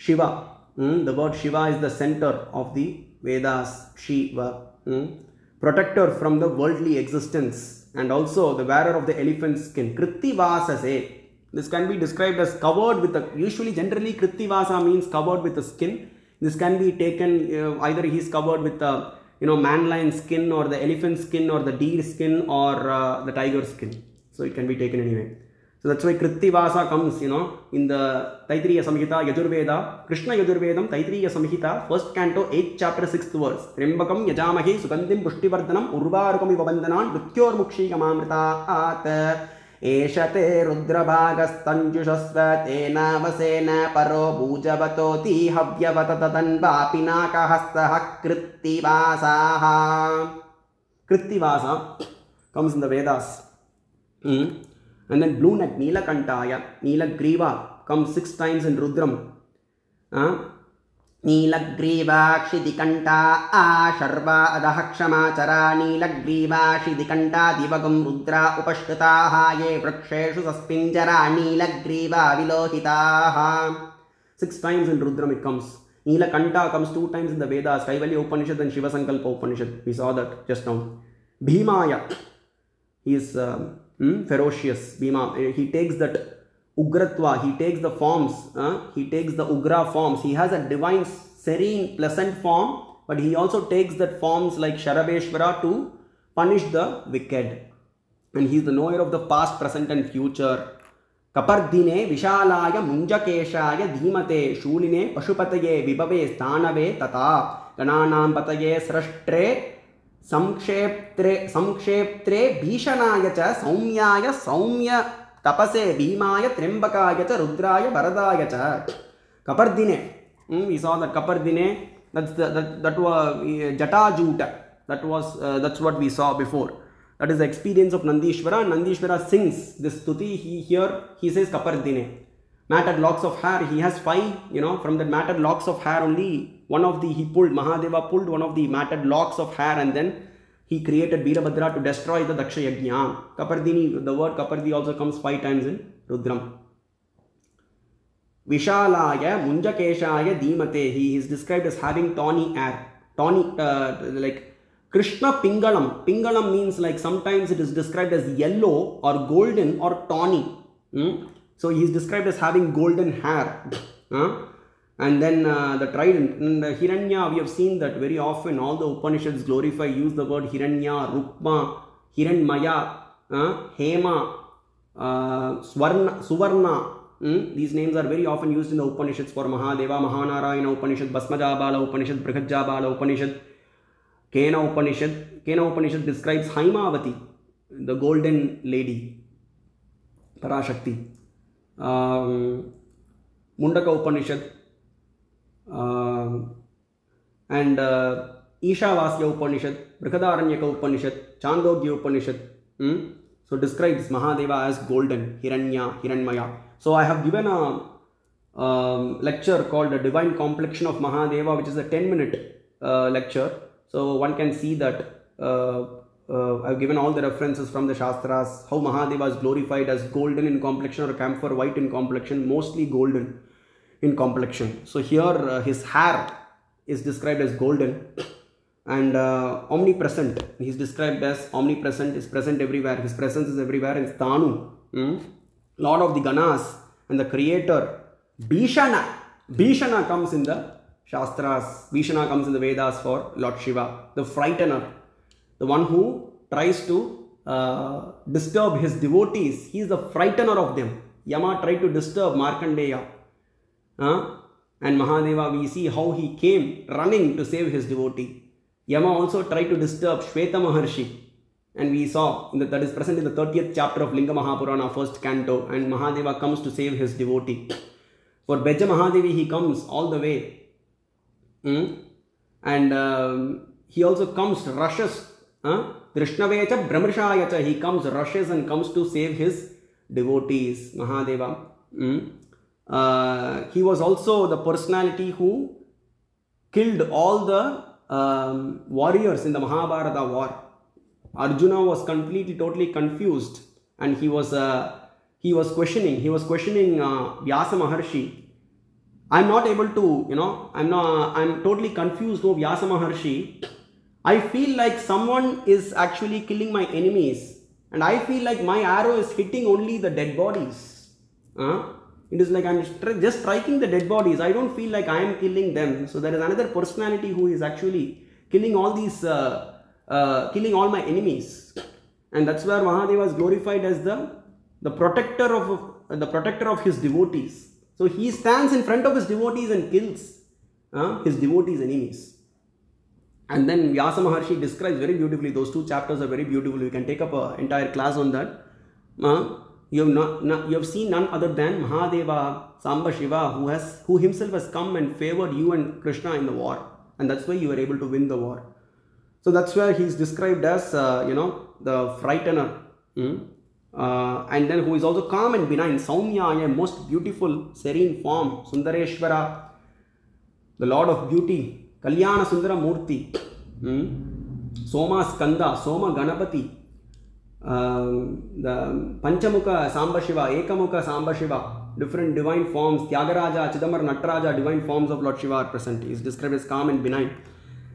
S1: Shiva the word Shiva is the centre of the Vedas Shiva protector from the worldly existence and also the wearer of the elephant skin Krittivas a this can be describe as covered with usually generally Krittivas means covered with skin this can be taken either he is covered with you know, man lion skin or the elephant skin or the deer skin or uh, the tiger skin. So it can be taken anyway. So that's why Krittivasa comes, you know, in the Taitriya Samhita, Yajurveda, Krishna Yajurvedam, Taitriya Samhita, first canto, 8th chapter, 6th verse. Trimbakam Yajamahi Sugandhim Pushtivardhanam Urvarukam Ivavandhanan Mrityor aat एशते ते रुद्रभागस्तञ्जुषस्व परो भूजवतोती हव्यवत तदन्वापि कृत्तिवासाः Krittivasa comes in the Vedas blue not नीलकण्ठाय नीलग्रीवा come six times in Rudram नीलग्रीवाक्षिदिकण्टा आ शर्वा अधः क्षमाचरा नीलग्रीवाक्षिदिकण्टा दिवगं रुद्रा उपष्कृताः ये वृक्षेषु सस्पिञ्जरा नीलग्रीवा विलोहिताः। Six times in Rudram it comes Nilakantha comes two times in the Veda स्कैवल्य Upanishad and Shivasankalpa Upanishad we saw that just नौ भीमाय हि is ferocious Bhima he takes that Ugratva, he takes the forms, uh, he takes the Ugra forms. He has a divine, serene, pleasant form, but he also takes that forms like Sharabeshwara to punish the wicked. And he is the knower of the past, present, and future. कपर्दिने विशालाय मुञ्जकेशाय धीमते शूलिने पशुपतये विभवे स्थानवे तथा गणानां पतये स्रष्ट्रे संक्षेप्त्रे संक्षेप्त्रे भीषणाय च सौम्याय सौम्य तपसे भीमाय त्र्यंबकाय च रुद्राय वरदाय च। कपर्दिने। कपर्दिने that जटाजूट that was that's what we saw before that is the experience of Nandishwara Nandishwara sings the stuti he here he says कपर्दिने matted locks of hair he has five you know from that matted locks of hair only one of the he pulled Mahadeva pulled one of the matted locks of hair and then he created Veerabhadra to destroy the Daksha Yajna. Kapardini, the word Kapardi also comes five times in Rudram. Vishalaya Munjakeshaya Dhimate. He is described as having tawny hair. Tawny, uh, like Krishna Pingalam. Pingalam means like sometimes it is described as yellow or golden or tawny. Hmm? So he is described as having golden hair. Huh? And then uh, the trident. In the Hiranya, we have seen that very often all the Upanishads glorify, use the word Hiranya, Rukma, Hiranmaya, uh, Hema, uh, Swarna, Suvarna. Hmm? These names are very often used in the Upanishads for Mahadeva, Mahanarayana Upanishad, Bhasmajabala Upanishad, Brihajabala Upanishad. Kena Upanishad. Kena Upanishad describes Haimavati, the golden lady, Parashakti. Um, Mundaka Upanishad and uh, Ishavasya Upanishad, Brihadaranyaka Upanishad, Chandogya Upanishad. Hmm? So describes Mahadeva as golden, Hiranya, Hiranmaya. So I have given a um, lecture called The Divine Complexion of Mahadeva, which is a 10 minute uh, lecture. So one can see that uh, uh, I've given all the references from the Shastras, how Mahadeva is glorified as golden in complexion or camphor white in complexion, mostly golden in complexion. So here uh, his hair is described as golden and uh, omnipresent. He's described as omnipresent, is present everywhere. His presence is everywhere in Stanu. Hmm? Lord of the Ganas and the creator. Bhishana. Bhishana comes in the Shastras. Bhishana comes in the Vedas for Lord Shiva, the frightener, the one who tries to uh, disturb his devotees. He is the frightener of them. Yama tried to disturb Markandeya. And Mahadeva, we see how he came running to save his devotee. Yama also tried to disturb Shweta Maharshi. And we saw that, that is present in the 30th chapter of Linga Mahapurana, first canto. And Mahadeva comes to save his devotee. For Beja Mahadevi, he comes all the way Mm? And um, he also comes, rushes. Uh, Drishnavecha Brahmrishayacha. He comes, rushes and comes to save his devotees, Mahadeva. Mm? Uh, he was also the personality who killed all the um, warriors in the Mahabharata war. Arjuna was completely, totally confused, and he was uh, he was questioning. He was questioning uh, Vyasa Maharshi I'm not able to, you know, I'm not, I'm totally confused of Vyasa Maharshi. I feel like someone is actually killing my enemies and I feel like my arrow is hitting only the dead bodies. Uh, it is like I'm just striking the dead bodies. I don't feel like I am killing them. So there is another personality who is actually killing all these, uh, uh, killing all my enemies. And that's where Mahadeva is glorified as the, the protector of, the protector of his devotees. So he stands in front of his devotees and kills uh, his devotees' enemies. And then Vyasa Maharshi describes very beautifully, those two chapters are very beautiful. We can take up an entire class on that. You, have not, not, you have seen none other than Mahadeva, Samba Shiva, who, has, who himself has come and favored you and Krishna in the war. And that's why you were able to win the war. So that's where he is described as, uh, you know, the frightener. Hmm? uh, and then who is also calm and benign, Saumya, a most beautiful, serene form, Sundareshwara, the Lord of Beauty, Kalyana Sundara Murti, hmm? Soma Skanda, Soma Ganapati, Panchamukha Samba Shiva, Ekamukha Samba Shiva, different divine forms, Tyagaraja, Chidamar Nataraja, divine forms of Lord Shiva are present. He is described as calm and benign.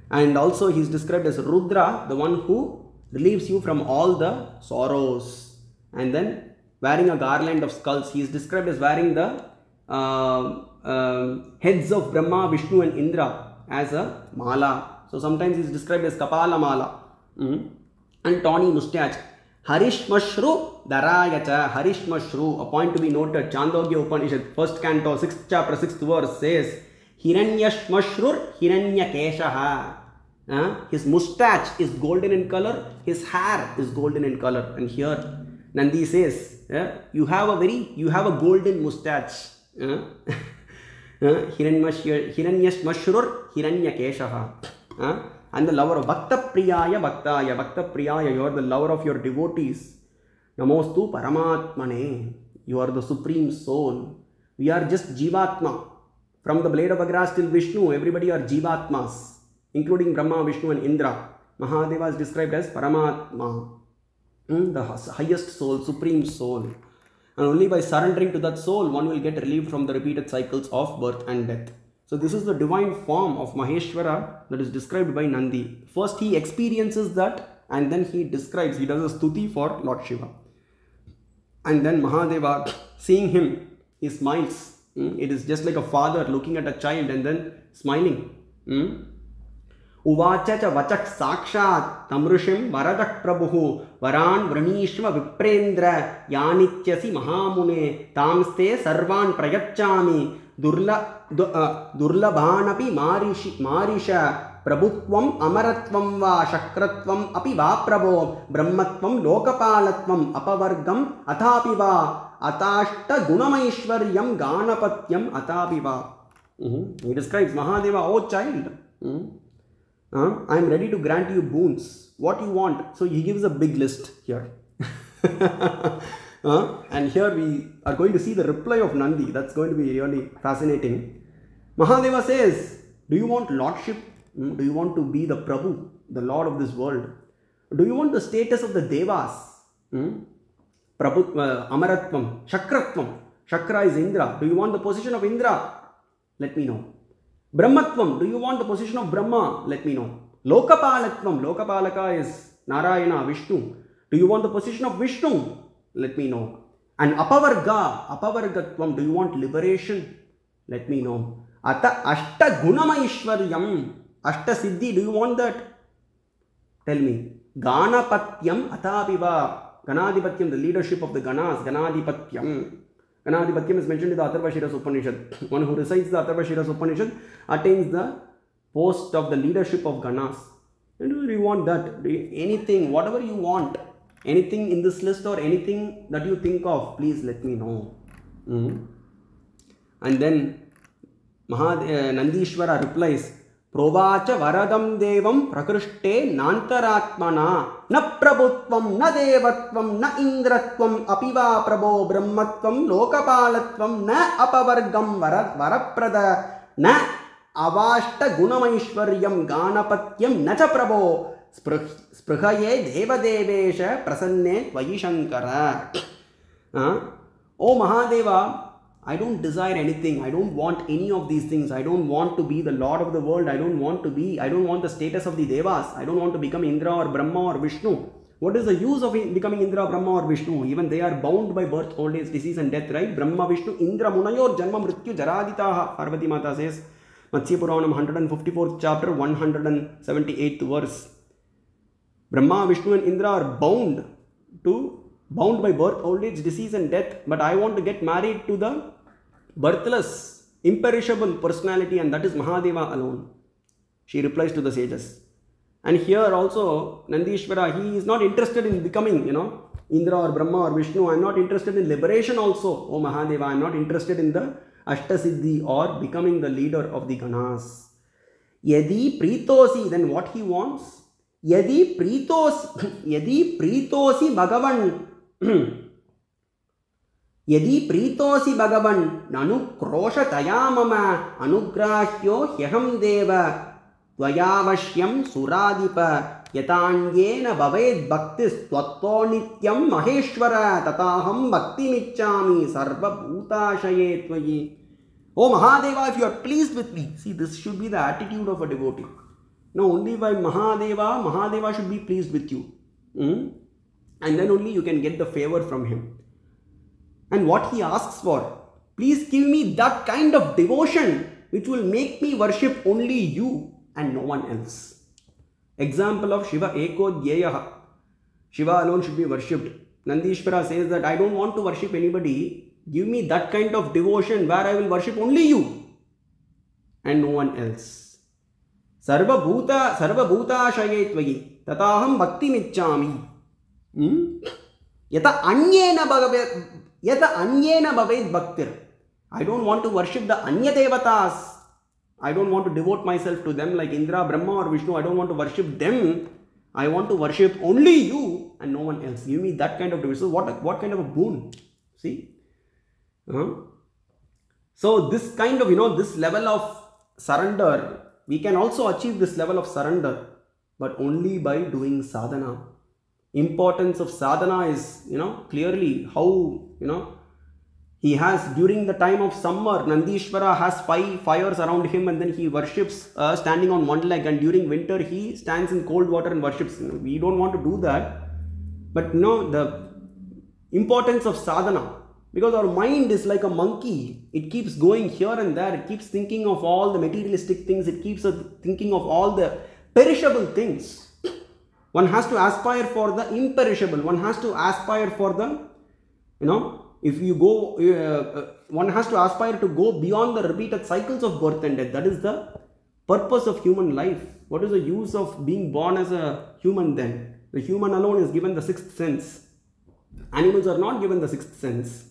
S1: And also he is described as Rudra, the one who relieves you from all the sorrows. And then wearing a garland of skulls, he is described as wearing the uh, uh, heads of Brahma, Vishnu and Indra as a mala. So sometimes he is described as Kapala mala. Mhm. And tawny mustache. A point to be noted, Chandogya Upanishad, first canto, sixth chapter, sixth verse says, Hiranyashmashrur Hiranyakeshaha. Uh, his mustache is golden in color, his hair is golden in color. And here Nandi says, uh, you have a very, you have a golden mustache. Uh, Hiranyashmashrur Hiranyakeshaha. Uh, and the lover of Bhakta Priyaya Bhaktaya. Bhakta Priyaya, you are the lover of your devotees. Namostu Paramatmane. You are the supreme soul. We are just Jivatma. From the blade of grass till Vishnu, everybody are Jivatmas, including Brahma, Vishnu, and Indra. Mahadeva is described as Paramatma, Hmm, the highest soul, supreme soul. And only by surrendering to that soul, one will get relieved from the repeated cycles of birth and death. So, this is the divine form of Maheshwara that is described by Nandi. First, he experiences that and then he describes, he does a stuti for Lord Shiva. And then Mahadeva, seeing him, he smiles. Hmm, It is just like a father looking at a child and then smiling. Hmm. उवाच च वचः साक्षात् तमृषिं वरदः प्रभुः वरान् वृणीष्व विप्रेन्द्र यानित्यसि महामुने तांस्ते सर्वान् प्रयच्छामि दुर्ल अ, दुर्लभानपि मारिषि मारिष प्रभुत्वम् अमरत्वं वा शक्रत्वम् अपि वा प्रभो ब्रह्मत्वं लोकपालत्वम् अपवर्गम् अथापि वा अताष्टगुणमैश्वर्यं गानपत्यम् अथापि वा He describes Mahadeva, oh child, Mhm. Uh, I am ready to grant you boons. What you want? So he gives a big list here. Uh, and here we are going to see the reply of Nandi. That's going to be really fascinating. Mahadeva says, Do you want lordship? Hmm? Do you want to be the Prabhu, the Lord of this world? Do you want the status of the Devas? Hmm? Prabhu, uh, Amaratvam, Shakratvam. Shakra is Indra. Do you want the position of Indra? Let me know. Brahmatvam, do you want the position of Brahma? Let me know. Lokapalatvam, Lokapalaka is Narayana, Vishnu. Do you want the position of Vishnu? Let me know. And Apavarga, Apavargatvam, do you want liberation? Let me know. Ata Ashta Gunamaishwaryam, Ashta Siddhi, do you want that? Tell me. Ganapatyam Atapiva. Ganadipatyam, the leadership of the Ganas, Ganadipatyam. Ganadipatyam is mentioned in the Atharvashiras Upanishad. One who recites the Atharvashiras Upanishad attains the post of the leadership of Ganas. And do you want that? Anything, whatever you want, anything in this list or anything that you think of, please let me know. Mhm. And then Mahad, uh, Nandishwara replies, प्रोवाच वरदं देवं प्रकृष्टे नान्तरात्मना न प्रभुत्वं न देवत्वं न इन्द्रत्वम् अपि वा प्रभो ब्रह्मत्वं लोकपालत्वं न अपवर्गं वर वरप्रद न अवाष्टगुणमैश्वर्यं गानपत्यं न च प्रभो स्पृह स्पृहये देवदेवेश प्रसन्ने त्वयि Shankar Uh, oh I don't desire anything. I don't want any of these things. I don't want to be the Lord of the world. I don't want to be, I don't want the status of the Devas. I don't want to become Indra or Brahma or Vishnu. What is the use of becoming Indra, Brahma or Vishnu? Even they are bound by birth, old age, disease and death, right? Brahma, Vishnu, Indra, Munayor, Janma, Mrityu, Jaraditaha. Parvati Mata says, Matsya Puranam, 154th chapter, 178th verse. Brahma, Vishnu, and Indra are bound to bound by birth, old age, disease, and death. But I want to get married to the birthless, imperishable personality, and that is Mahadeva alone. She replies to the sages. And here also, Nandishvara, he is not interested in becoming, you know, Indra or Brahma or Vishnu. I am not interested in liberation also, oh Mahadeva. I am not interested in the Ashtasiddhi or becoming the leader of the Ganas. Yadi Pritosi, then what he wants? यदि प्रीतोस, यदि प्रीतोसि भगवन्, यदि प्रीतोऽसि भगवन् ननुक्रोशतया मम अनुग्राह्यो ह्यहं देव। त्वयावश्यं सुराधिप यतान्येन भवेद्भक्तिस्त्वत्तो नित्यं महेश्वर, तथाहं भक्तिमिच्छामि सर्वभूताशये त्वयि। O Mahadeva if you are pleased with me see this should be the attitude of a devotee No, only by Mahadeva, Mahadeva should be pleased with you. Hmm? And then only you can get the favor from him. And what he asks for, please give me that kind of devotion which will make me worship only you and no one else. Example of Shiva Eko Dhyeyaha. Shiva alone should be worshipped. Nandishvara says that I don't want to worship anybody. Give me that kind of devotion where I will worship only you and no one else. सर्वभूत सर्वभूताशय त्वयि तथाहम भक्तिमिच्छा यत अन्येन भव यत अन्येन भवेद् भक्तिर्। I don't want to worship the अन्यदेवतास् I don't want to devote myself to them like Indra Brahma or Vishnu I don't want to worship them I want to worship only you and no one else you me that kind of डिविस् what what kind of a boon see so this kind of you know this level of surrender we can also achieve this level of surrender, but only by doing sadhana. Importance of sadhana is, you know, clearly how, you know, he has during the time of summer nandishvara has five fires around him and then he worships uh, standing on one leg. And during winter he stands in cold water and worships. We don't want to do that. But no the importance of sadhana because our mind is like a monkey. It keeps going here and there. It keeps thinking of all the materialistic things. It keeps thinking of all the perishable things. One has to aspire for the imperishable. One has to aspire for the you know if you go uh, one has to aspire to go beyond the repeated cycles of birth and death. That is the purpose of human life. What is the use of being born as a human then? The human alone is given the sixth sense. Animals are not given the sixth sense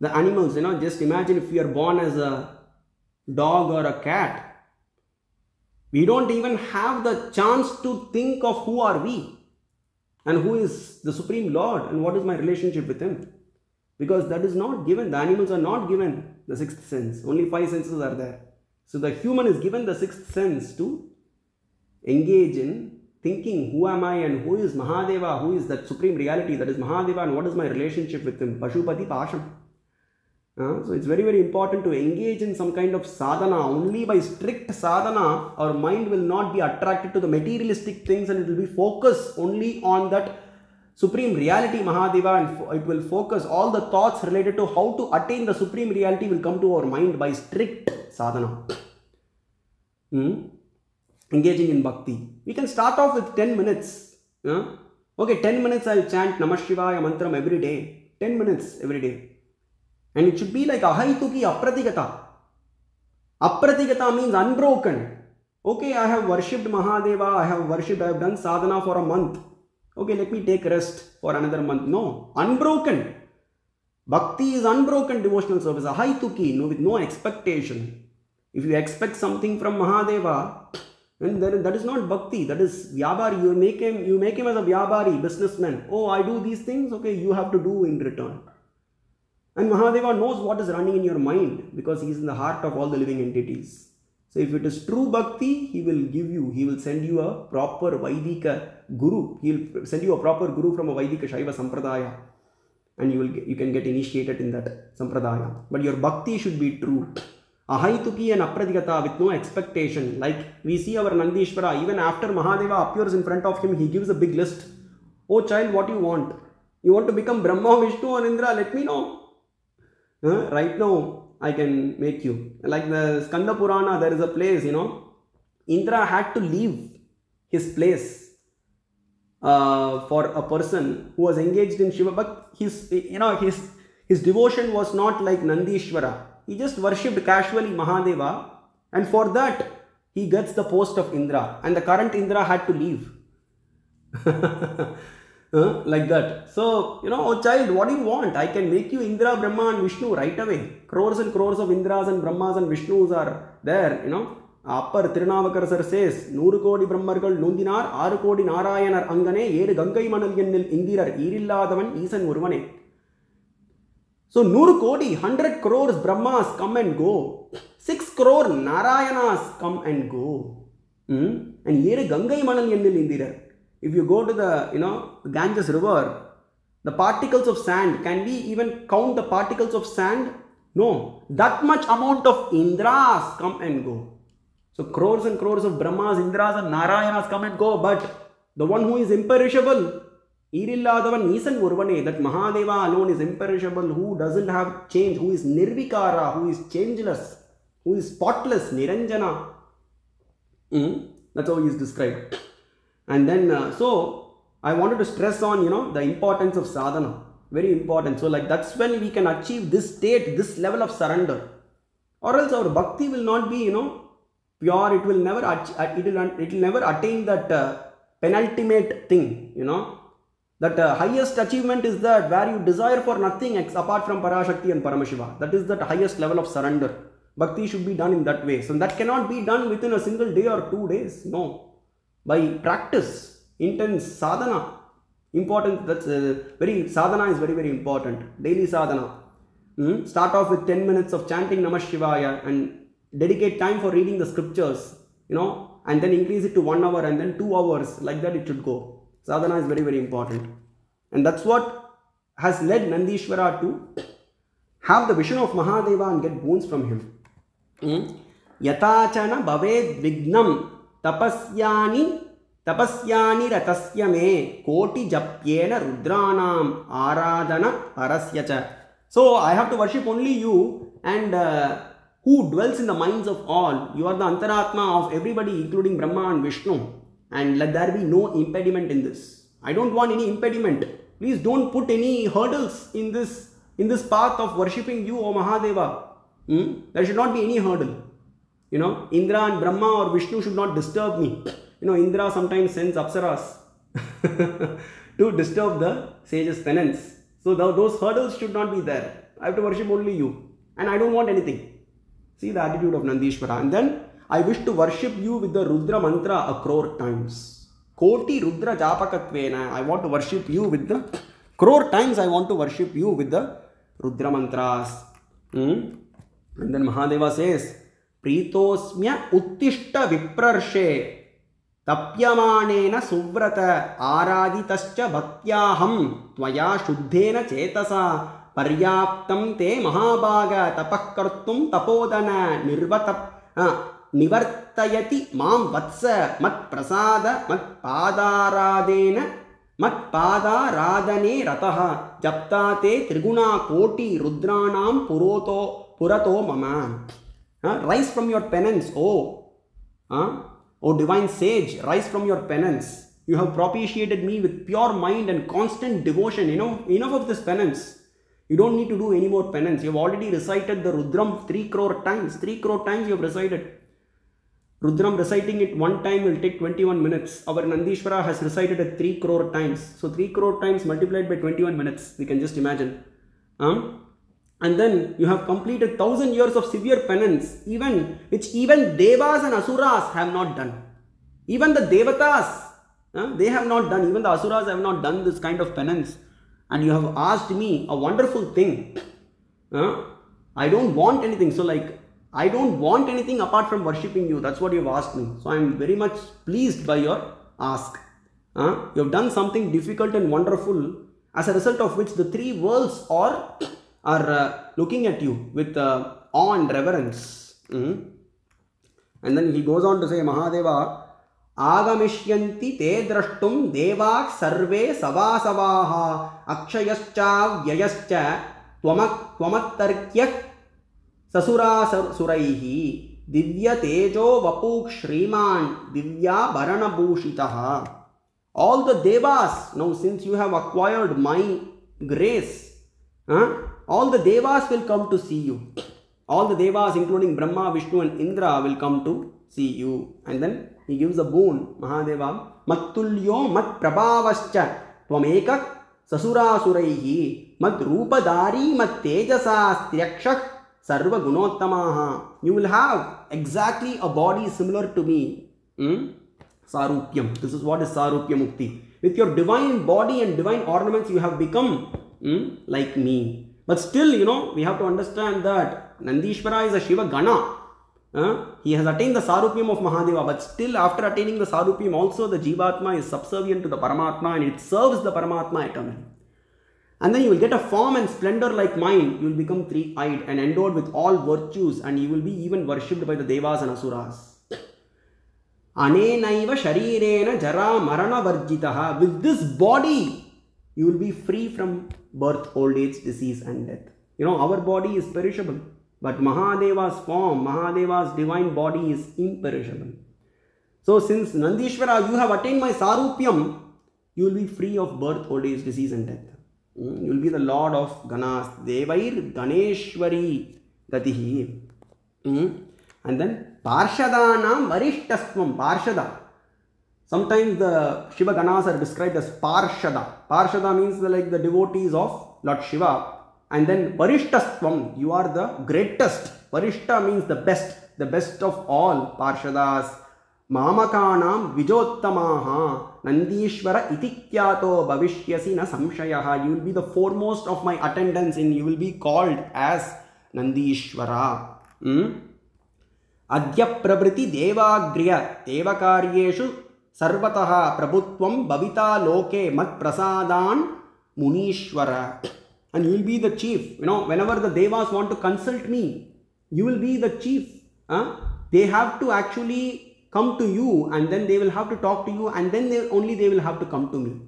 S1: the animals you know just imagine if we are born as a dog or a cat we don't even have the chance to think of who are we and who is the supreme lord and what is my relationship with him because that is not given. The animals are not given the sixth sense. Only five senses are there. So the human is given the sixth sense to engage in thinking who am I and who is Mahadeva, who is that supreme reality that is Mahadeva and what is my relationship with him. Pashupati Pasham. Uh, so it's very very important to engage in some kind of sadhana. Only by strict sadhana, our mind will not be attracted to the materialistic things and it will be focused only on that supreme reality mahadeva and it will focus all the thoughts related to how to attain the supreme reality will come to our mind by strict sadhana. Hmm? engaging in bhakti. We can start off with 10 minutes. Okay 10 minutes i'll chant namah shivaya mantram every day. 10 minutes every day and it should be like ahaituki apratigata. Apratigata means unbroken. Okay i have worshipped mahadeva i have worshipped i have done sadhana for a month. Okay let me take rest for another month. No unbroken. Bhakti is unbroken devotional service. Ahaituki no with no expectation. If you expect something from mahadeva then that is not bhakti. That is vyabari you make him you make him as a vyabari businessman. Oh i do these things? Okay you have to do in return and mahadeva knows what is running in your mind because he is in the heart of all the living entities so if it is true bhakti, he will give you, he will send you a proper Vaidika guru. He will send you a proper guru from a Vaidika Shaiva Sampradaya. And you will get, you can get initiated in that Sampradaya. But your bhakti should be true. Ahaituki and Apradigata with no expectation. Like we see our Nandishvara, even after Mahadeva appears in front of him, he gives a big list. Oh child, what do you want? You want to become Brahma, Vishnu or Indra? Let me know. Huh? Right now, I can make you. Like the Skanda Purana, there is a place, you know, Indra had to leave his place uh, for a person who was engaged in Shiva, but his, you know, his, his devotion was not like Nandishvara. He just worshipped casually Mahadeva, and for that, he gets the post of Indra, and the current Indra had to leave. Like that that. So, you know, oh child, what do you want? I can make you Indra, Brahma and Vishnu right away. Crores and crores of Indras and Brahmas and Appar Tirunavukkarasar says நூறு கோடி பிரம்மர்கள் நொந்தினார் ஆறு கோடி நாராயணர் அங்கனே ஏழு கங்கை மணல் எண்ணில் இந்திரர் ஈரில்லாதவன் ஈசன் ஒருவனே ஸோ நூறு கோடி hundred crores Brahmas come and go six crore Narayanas come and go and ஏழு கங்கை மணல் எண்ணில் இந்திரர் If you go to the, you know, Ganges river, the particles of sand, can we even count the particles of sand? No. That much amount of Indras come and go. So crores and crores of Brahmas, Indras and Narayanas come and go, but the one who is imperishable, ஈரில்லாதவன் ஈசன் ஒருவனே that Mahadeva alone is imperishable who doesn't have change who is nirvikara who is changeless who is spotless niranjana Mm, that's how he is described and then uh, so i wanted to stress on you know the importance of sadhana. Very important. So like that's when we can achieve this state this level of surrender. Or else our bhakti will not be you know pure. It will never it will it will never attain that uh, penultimate thing you know. That uh, highest achievement is that where you desire for nothing apart from parashakti and paramashiva that is that highest level of surrender. Bhakti should be done in that way. So that cannot be done within a single day or two days. No by practice, intense sadhana. Important, that's uh, very, sadhana is very, very important. Daily sadhana. Hmm? Start off with 10 minutes of chanting Namah Shivaya and dedicate time for reading the scriptures, you know, and then increase it to one hour and then two hours. Like that, it should go. Sadhana is very, very important. And that's what has led Nandishwara to have the vision of Mahadeva and get boons from him. Hmm? Yatachana bhaved vignam तपस्यानि तपस्यानि रतस्य मे कोटिजप्येन रुद्राणाम् आराधन परस्य च So I have to worship only you and uh, who dwells in the minds of all. You are the Antaratma of everybody including Brahma and Vishnu and let there be no impediment in this. I don't want any impediment. Please don't put any hurdles in this in this path of worshipping you, O Mahadeva. Hmm? There should not be any hurdle. You know, Indra and Brahma or Vishnu should not disturb me. You know, Indra sometimes sends apsaras to disturb the sage's penance. So tho- those hurdles should not be there. I have to worship only you. And I don't want anything. See the attitude of Nandishwara. And then I wish to worship you with the Rudra mantra a crore times. Koti Rudra Japakatvena. I want to worship you with the crore times I want to worship you with the Rudra mantras. Hmm? And then Mahadeva says, பிரீத்தோஸ்மிய உத்திஷ்ட விப்ரர்ஷே தப்பியமானேன சுவ்ரத ஆராதிதச்ச பக்தியாகம் துவயா சுத்தேன சேதசா பர்யாப்தம் தே மகாபாக தபக்கர்த்தும் தபோதன நிர்வதப் நிவர்த்தயதி மாம் வத்ச மத் பிரசாத மத் பாதாராதேன மத் பாதாராதனே ரதः ஜப்தா தே திரிகுணா கோட்டி ருத்ராணாம் புரோதோ புரதோ மம Rise from your penance, oh, uh, O divine sage, rise from your penance. You have propitiated me with pure mind and constant devotion. You know, enough of this penance. You don't need to do any more penance. You have already recited the Rudram 3 crore times. 3 crore times you have recited. Rudram reciting it one time will take 21 minutes. Our Nandishwara has recited it 3 crore times. So 3 crore times multiplied by 21 minutes. We can just imagine and then you have completed thousand years of severe penance, even which even devas and asuras have not done. Even the devatas, uh, they have not done. Even the asuras have not done this kind of penance. And you have asked me a wonderful thing. Uh, I don't want anything. So like I don't want anything apart from worshipping you. That's what you have asked me. So I am very much pleased by your ask. Uh, you have done something difficult and wonderful, as a result of which the three worlds are are uh, looking at you with uh, awe and reverence. Mhm. And then he goes on to say, Mahadeva, आगमिष्यन्ति ते द्रष्टुं देवाः सर्वे सवासवाः अक्षयश्चाव्ययश्च त्वम त्वमत्तर्क्यः ससुरासुरैः दिव्यतेजो वपुः श्रीमान् दिव्याभरणभूषितः all the devas now since you have acquired my grace huh, all the devas will come to see you. All the devas including Brahma, Vishnu and Indra will come to see you. And then he gives a boon, Mahadeva, Mattulyo Mat Prabhavascha Tvameka Sasurasuraihi Mat Rupadari Mat Tejasa Striakshak Sarva Gunottamaha. You will have exactly a body similar to me. Hmm? Sarupyam. This is what is Sarupya Mukti. With your divine body and divine ornaments, you have become hmm, like me. But still, you know, we have to understand that Nandishvara is a Shiva Gana. Uh, he has attained the Sarupyam of Mahadeva, but still, after attaining the Sarupyam, also the Jivatma is subservient to the Paramatma and it serves the Paramatma eternally. And then you will get a form and splendor like mine. You will become three eyed and endowed with all virtues, and you will be even worshipped by the Devas and Asuras. Anenaiva sharirena jara marana varjitaha. With this body, you will be free from birth, old age, disease, and death. You know, our body is perishable, but Mahadeva's form, Mahadeva's divine body is imperishable. So, since Nandishvara, you have attained my Sarupyam, you will be free of birth, old age, disease, and death. Mm, you will be the Lord of Ganas. Devair Ganeshwari Gatihi. Mm. And then Parshadanam Varishtasvam. Parshada. Sometimes the Shiva Ganas are described as Parshada. Parshada means like the devotees of Lord Shiva. And then Parishtastvam, you are the greatest. Parishta means the best, the best of all Parshadas. Mamakanam Vijottamaha Nandishvara Itikyato samshaya ha. You will be the foremost of my attendants and you will be called as Nandishvara. Hmm? Adhya Pravriti Devagriya Devakaryeshu ಸರ್ವತಃ ಪ್ರಭುತ್ವಂ Bhavitha ಲೋಕೆ ಮತ್ ಪ್ರಸಾದಾನ್ and you will be the chief. You know, whenever the devas want to consult me, you will be the chief. Huh? They have to actually come to you and then they will have to talk to you and then only they will have to come to me.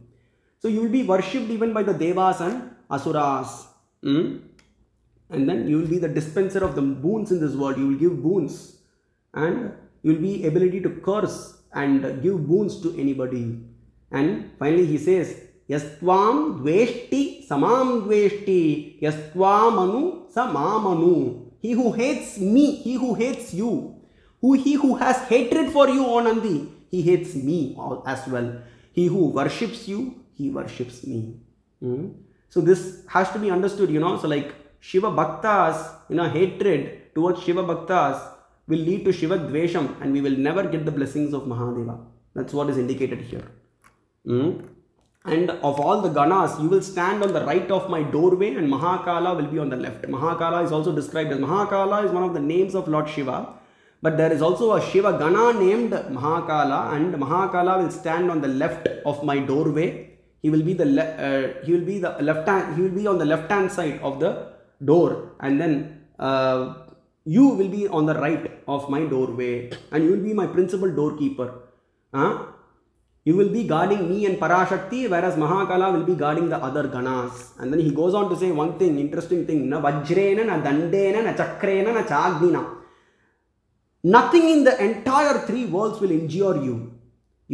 S1: So you will be worshipped even by the devas and asuras. Hmm? And then you will be the dispenser of the boons in this world. You will give boons and you will be ability to curse and give boons to anybody. And finally he says yastvam dveshti samam dveshti yastvamanu samamanu he who hates me he who hates you who he who has hatred for you o nandi he hates me as well. He who worships you he worships me. Hmm? so this has to be understood you know. So like shiva bhaktas you know hatred towards shiva bhaktas will lead to Shiva Dvesham and we will never get the blessings of Mahadeva. That's what is indicated here. Mm. And of all the Ganas, you will stand on the right of my doorway and Mahakala will be on the left. Mahakala is also described as Mahakala is one of the names of Lord Shiva. But there is also a Shiva Gana named Mahakala and Mahakala will stand on the left of my doorway. He will be the uh, he will be the left hand he will be on the left hand side of the door and then uh, you will be on the right of my doorway and you will be my principal doorkeeper. Huh? You will be guarding me and Parashakti, whereas Mahakala will be guarding the other Ganas. And then he goes on to say one thing, interesting thing. Na Vajrena, na Dandena, na Chakrena, na Chagnina. Nothing in the entire three worlds will injure you.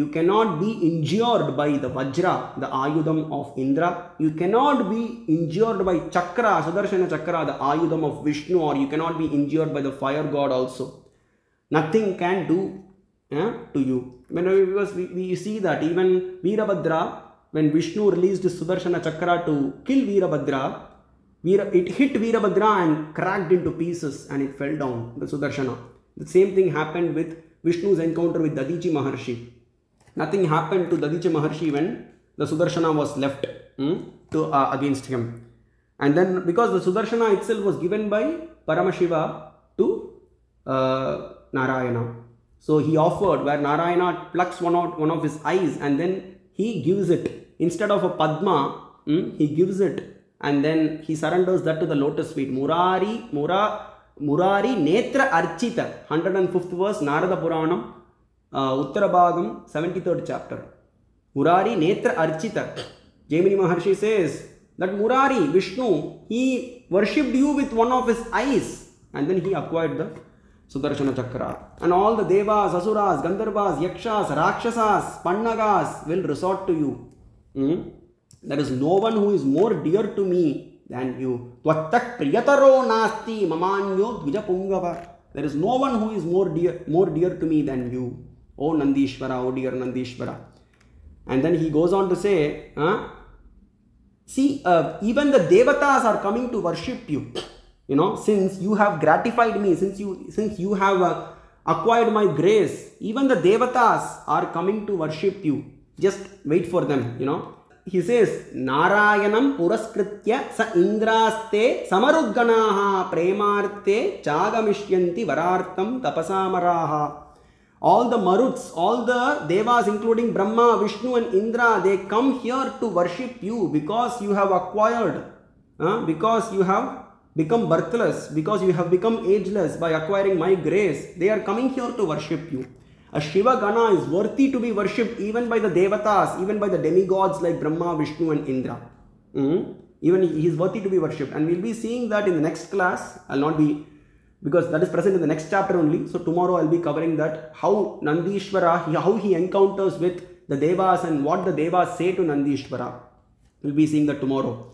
S1: You cannot be injured by the Vajra, the Ayudam of Indra. You cannot be injured by Chakra, Sudarshana Chakra, the Ayudam of Vishnu, or you cannot be injured by the fire god also. Nothing can do eh, to you. Because we, we see that even Veerabhadra, when Vishnu released Sudarshana Chakra to kill Veerabhadra, Veera, it hit Veerabhadra and cracked into pieces and it fell down, the Sudarshana. The same thing happened with Vishnu's encounter with Dadichi Maharshi. Nothing happened to Dadichi Maharshi when the Sudarshana was left hmm, to uh, against him. And then because the Sudarshana itself was given by Paramashiva to uh, Narayana. So he offered where Narayana plucks one out one of his eyes and then he gives it instead of a Padma, hmm, he gives it and then he surrenders that to the lotus feet. Murari, Mura, Murari Netra Archita, 105th verse, Narada Puranam, उत्तर भाग seventy third chapter Murari नेत्र Archit Jaimini Maharshi says that Murari Vishnu he worshipped you with one of his eyes and then he acquired the Sudarshana chakra and all the devas asuras gandharvas yakshas rakshasas pannagas will resort to you that is no one who is more dear to me than you त्वत्त प्रियतरो नास्ती ममान्यो द्विज पुंगव there is no one who is more dear more dear to me than O Nandishvara, O dear Nandishvara. And then he goes on to say, huh? see, uh, even the devatas are coming to worship you. You know, since you have gratified me, since you since you have uh, acquired my grace, even the devatas are coming to worship you. Just wait for them. You know, he says, Narayanam puraskritya sa indraste samarudganaha premarte chagamishyanti varartam tapasamaraha. All the maruts, all the devas, including Brahma, Vishnu, and Indra, they come here to worship you because you have acquired, uh, because you have become birthless, because you have become ageless by acquiring my grace. They are coming here to worship you. A Shiva Gana is worthy to be worshipped even by the Devatas, even by the demigods like Brahma, Vishnu, and Indra. Mhm. Even he is worthy to be worshipped. And we'll be seeing that in the next class. I'll not be, because that is present in the next chapter only. So tomorrow I'll be covering that, how Nandishvara, how he encounters with the Devas and what the Devas say to Nandishvara. We'll be seeing that tomorrow.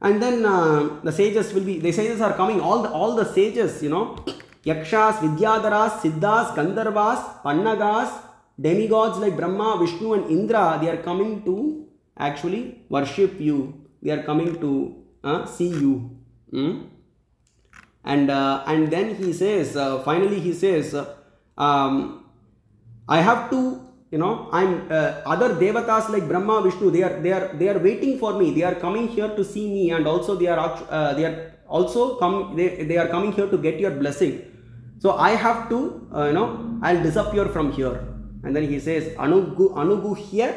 S1: And then uh, the sages will be, the sages are coming, all the, all the sages, you know, Yakshas, Vidyadharas, Siddhas, Gandharvas, Pannagas, demigods like Brahma, Vishnu and Indra, they are coming to actually worship you. They are coming to uh, see you. Hmm? And, uh, and then he says, uh, finally he says, um, I have to, you know, I'm uh, other devatas like Brahma, Vishnu. They are they are they are waiting for me. They are coming here to see me, and also they are uh, they are also come. They, they are coming here to get your blessing. So I have to, uh, you know, I'll disappear from here. And then he says, Anugu Anuguhya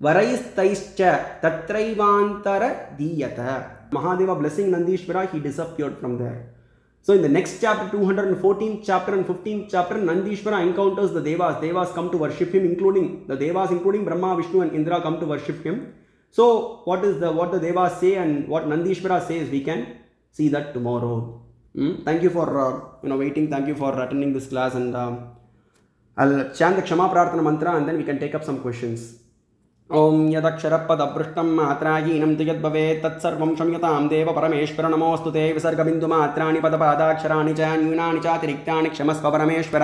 S1: Varaistaischa Tatraivantara Diyata. Mahadeva blessing Nandishvara, he disappeared from there. So in the next chapter, 214th chapter and 15th chapter, Nandishvara encounters the Devas. Devas come to worship him, including the Devas, including Brahma, Vishnu, and Indra come to worship him. So what is the what the Devas say and what Nandishvara says, we can see that tomorrow. Hmm? Thank you for uh, you know waiting. Thank you for attending this class, and um, I'll chant the Kshama Prarthana mantra, and then we can take up some questions. ॐ यदक्षरपदपृष्टं मात्राहीनं तु यद्भवेत् तत्सर्वं क्षम्यतां देव परमेश्वर नमोऽस्तु ते विसर्गबिन्दुमात्राणि पदपादाक्षराणि च न्यूनानि चातिरिक्तानि क्षमस्व परमेश्वर।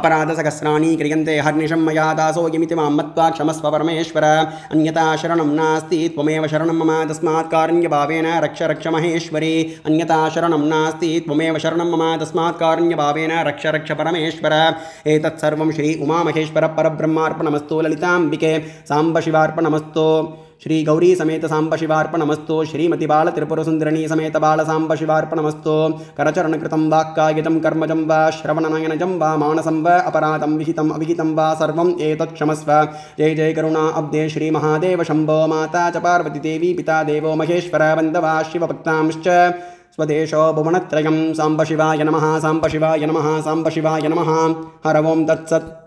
S1: अपराधसहस्राणि क्रियन्ते हर्निशं मया दासोऽयमिति मां मत्वा क्षमस्व परमेश्वर। अन्यथा शरणं नास्ति त्वमेव शरणं मम तस्मात् कारुण्यभावेन रक्ष रक्ष महेश्वरी। अन्यथा शरणं नास्ति त्वमेव शरणं मम तस्मात् कारुण्यभावेन रक्ष रक्ष परमेश्वर। एतत् सर्वं श्री उमामहेश्वर परब्रह्मार्पणमस्तु ललिताम्बिके साम्ब शिवार्पणमस्तु। श्री गौरी समेत साम्ब शिवार्पणमस्तु। श्रीमति बाल त्रिपुरसुन्दरिणी समेत बाल साम्ब शिवार्पणमस्तु। करचरणकृतं वाक्कायितं कर्मजं वा श्रवणनयनजं वा मानसं वा अपराधं वा सर्वम् एतत् क्षमस्व। जय जय करुणा अब्दे श्रीमहादेव शम्भो माता च पार्वतीदेवी पिता देवो महेश्वर बन्धवा शिवभक्तांश्च। स्वदेशो भुवनत्रयं। साम्ब शिवाय नमः साम्ब शिवाय नमः साम्ब शिवाय नमः। हर ओं तत्सत्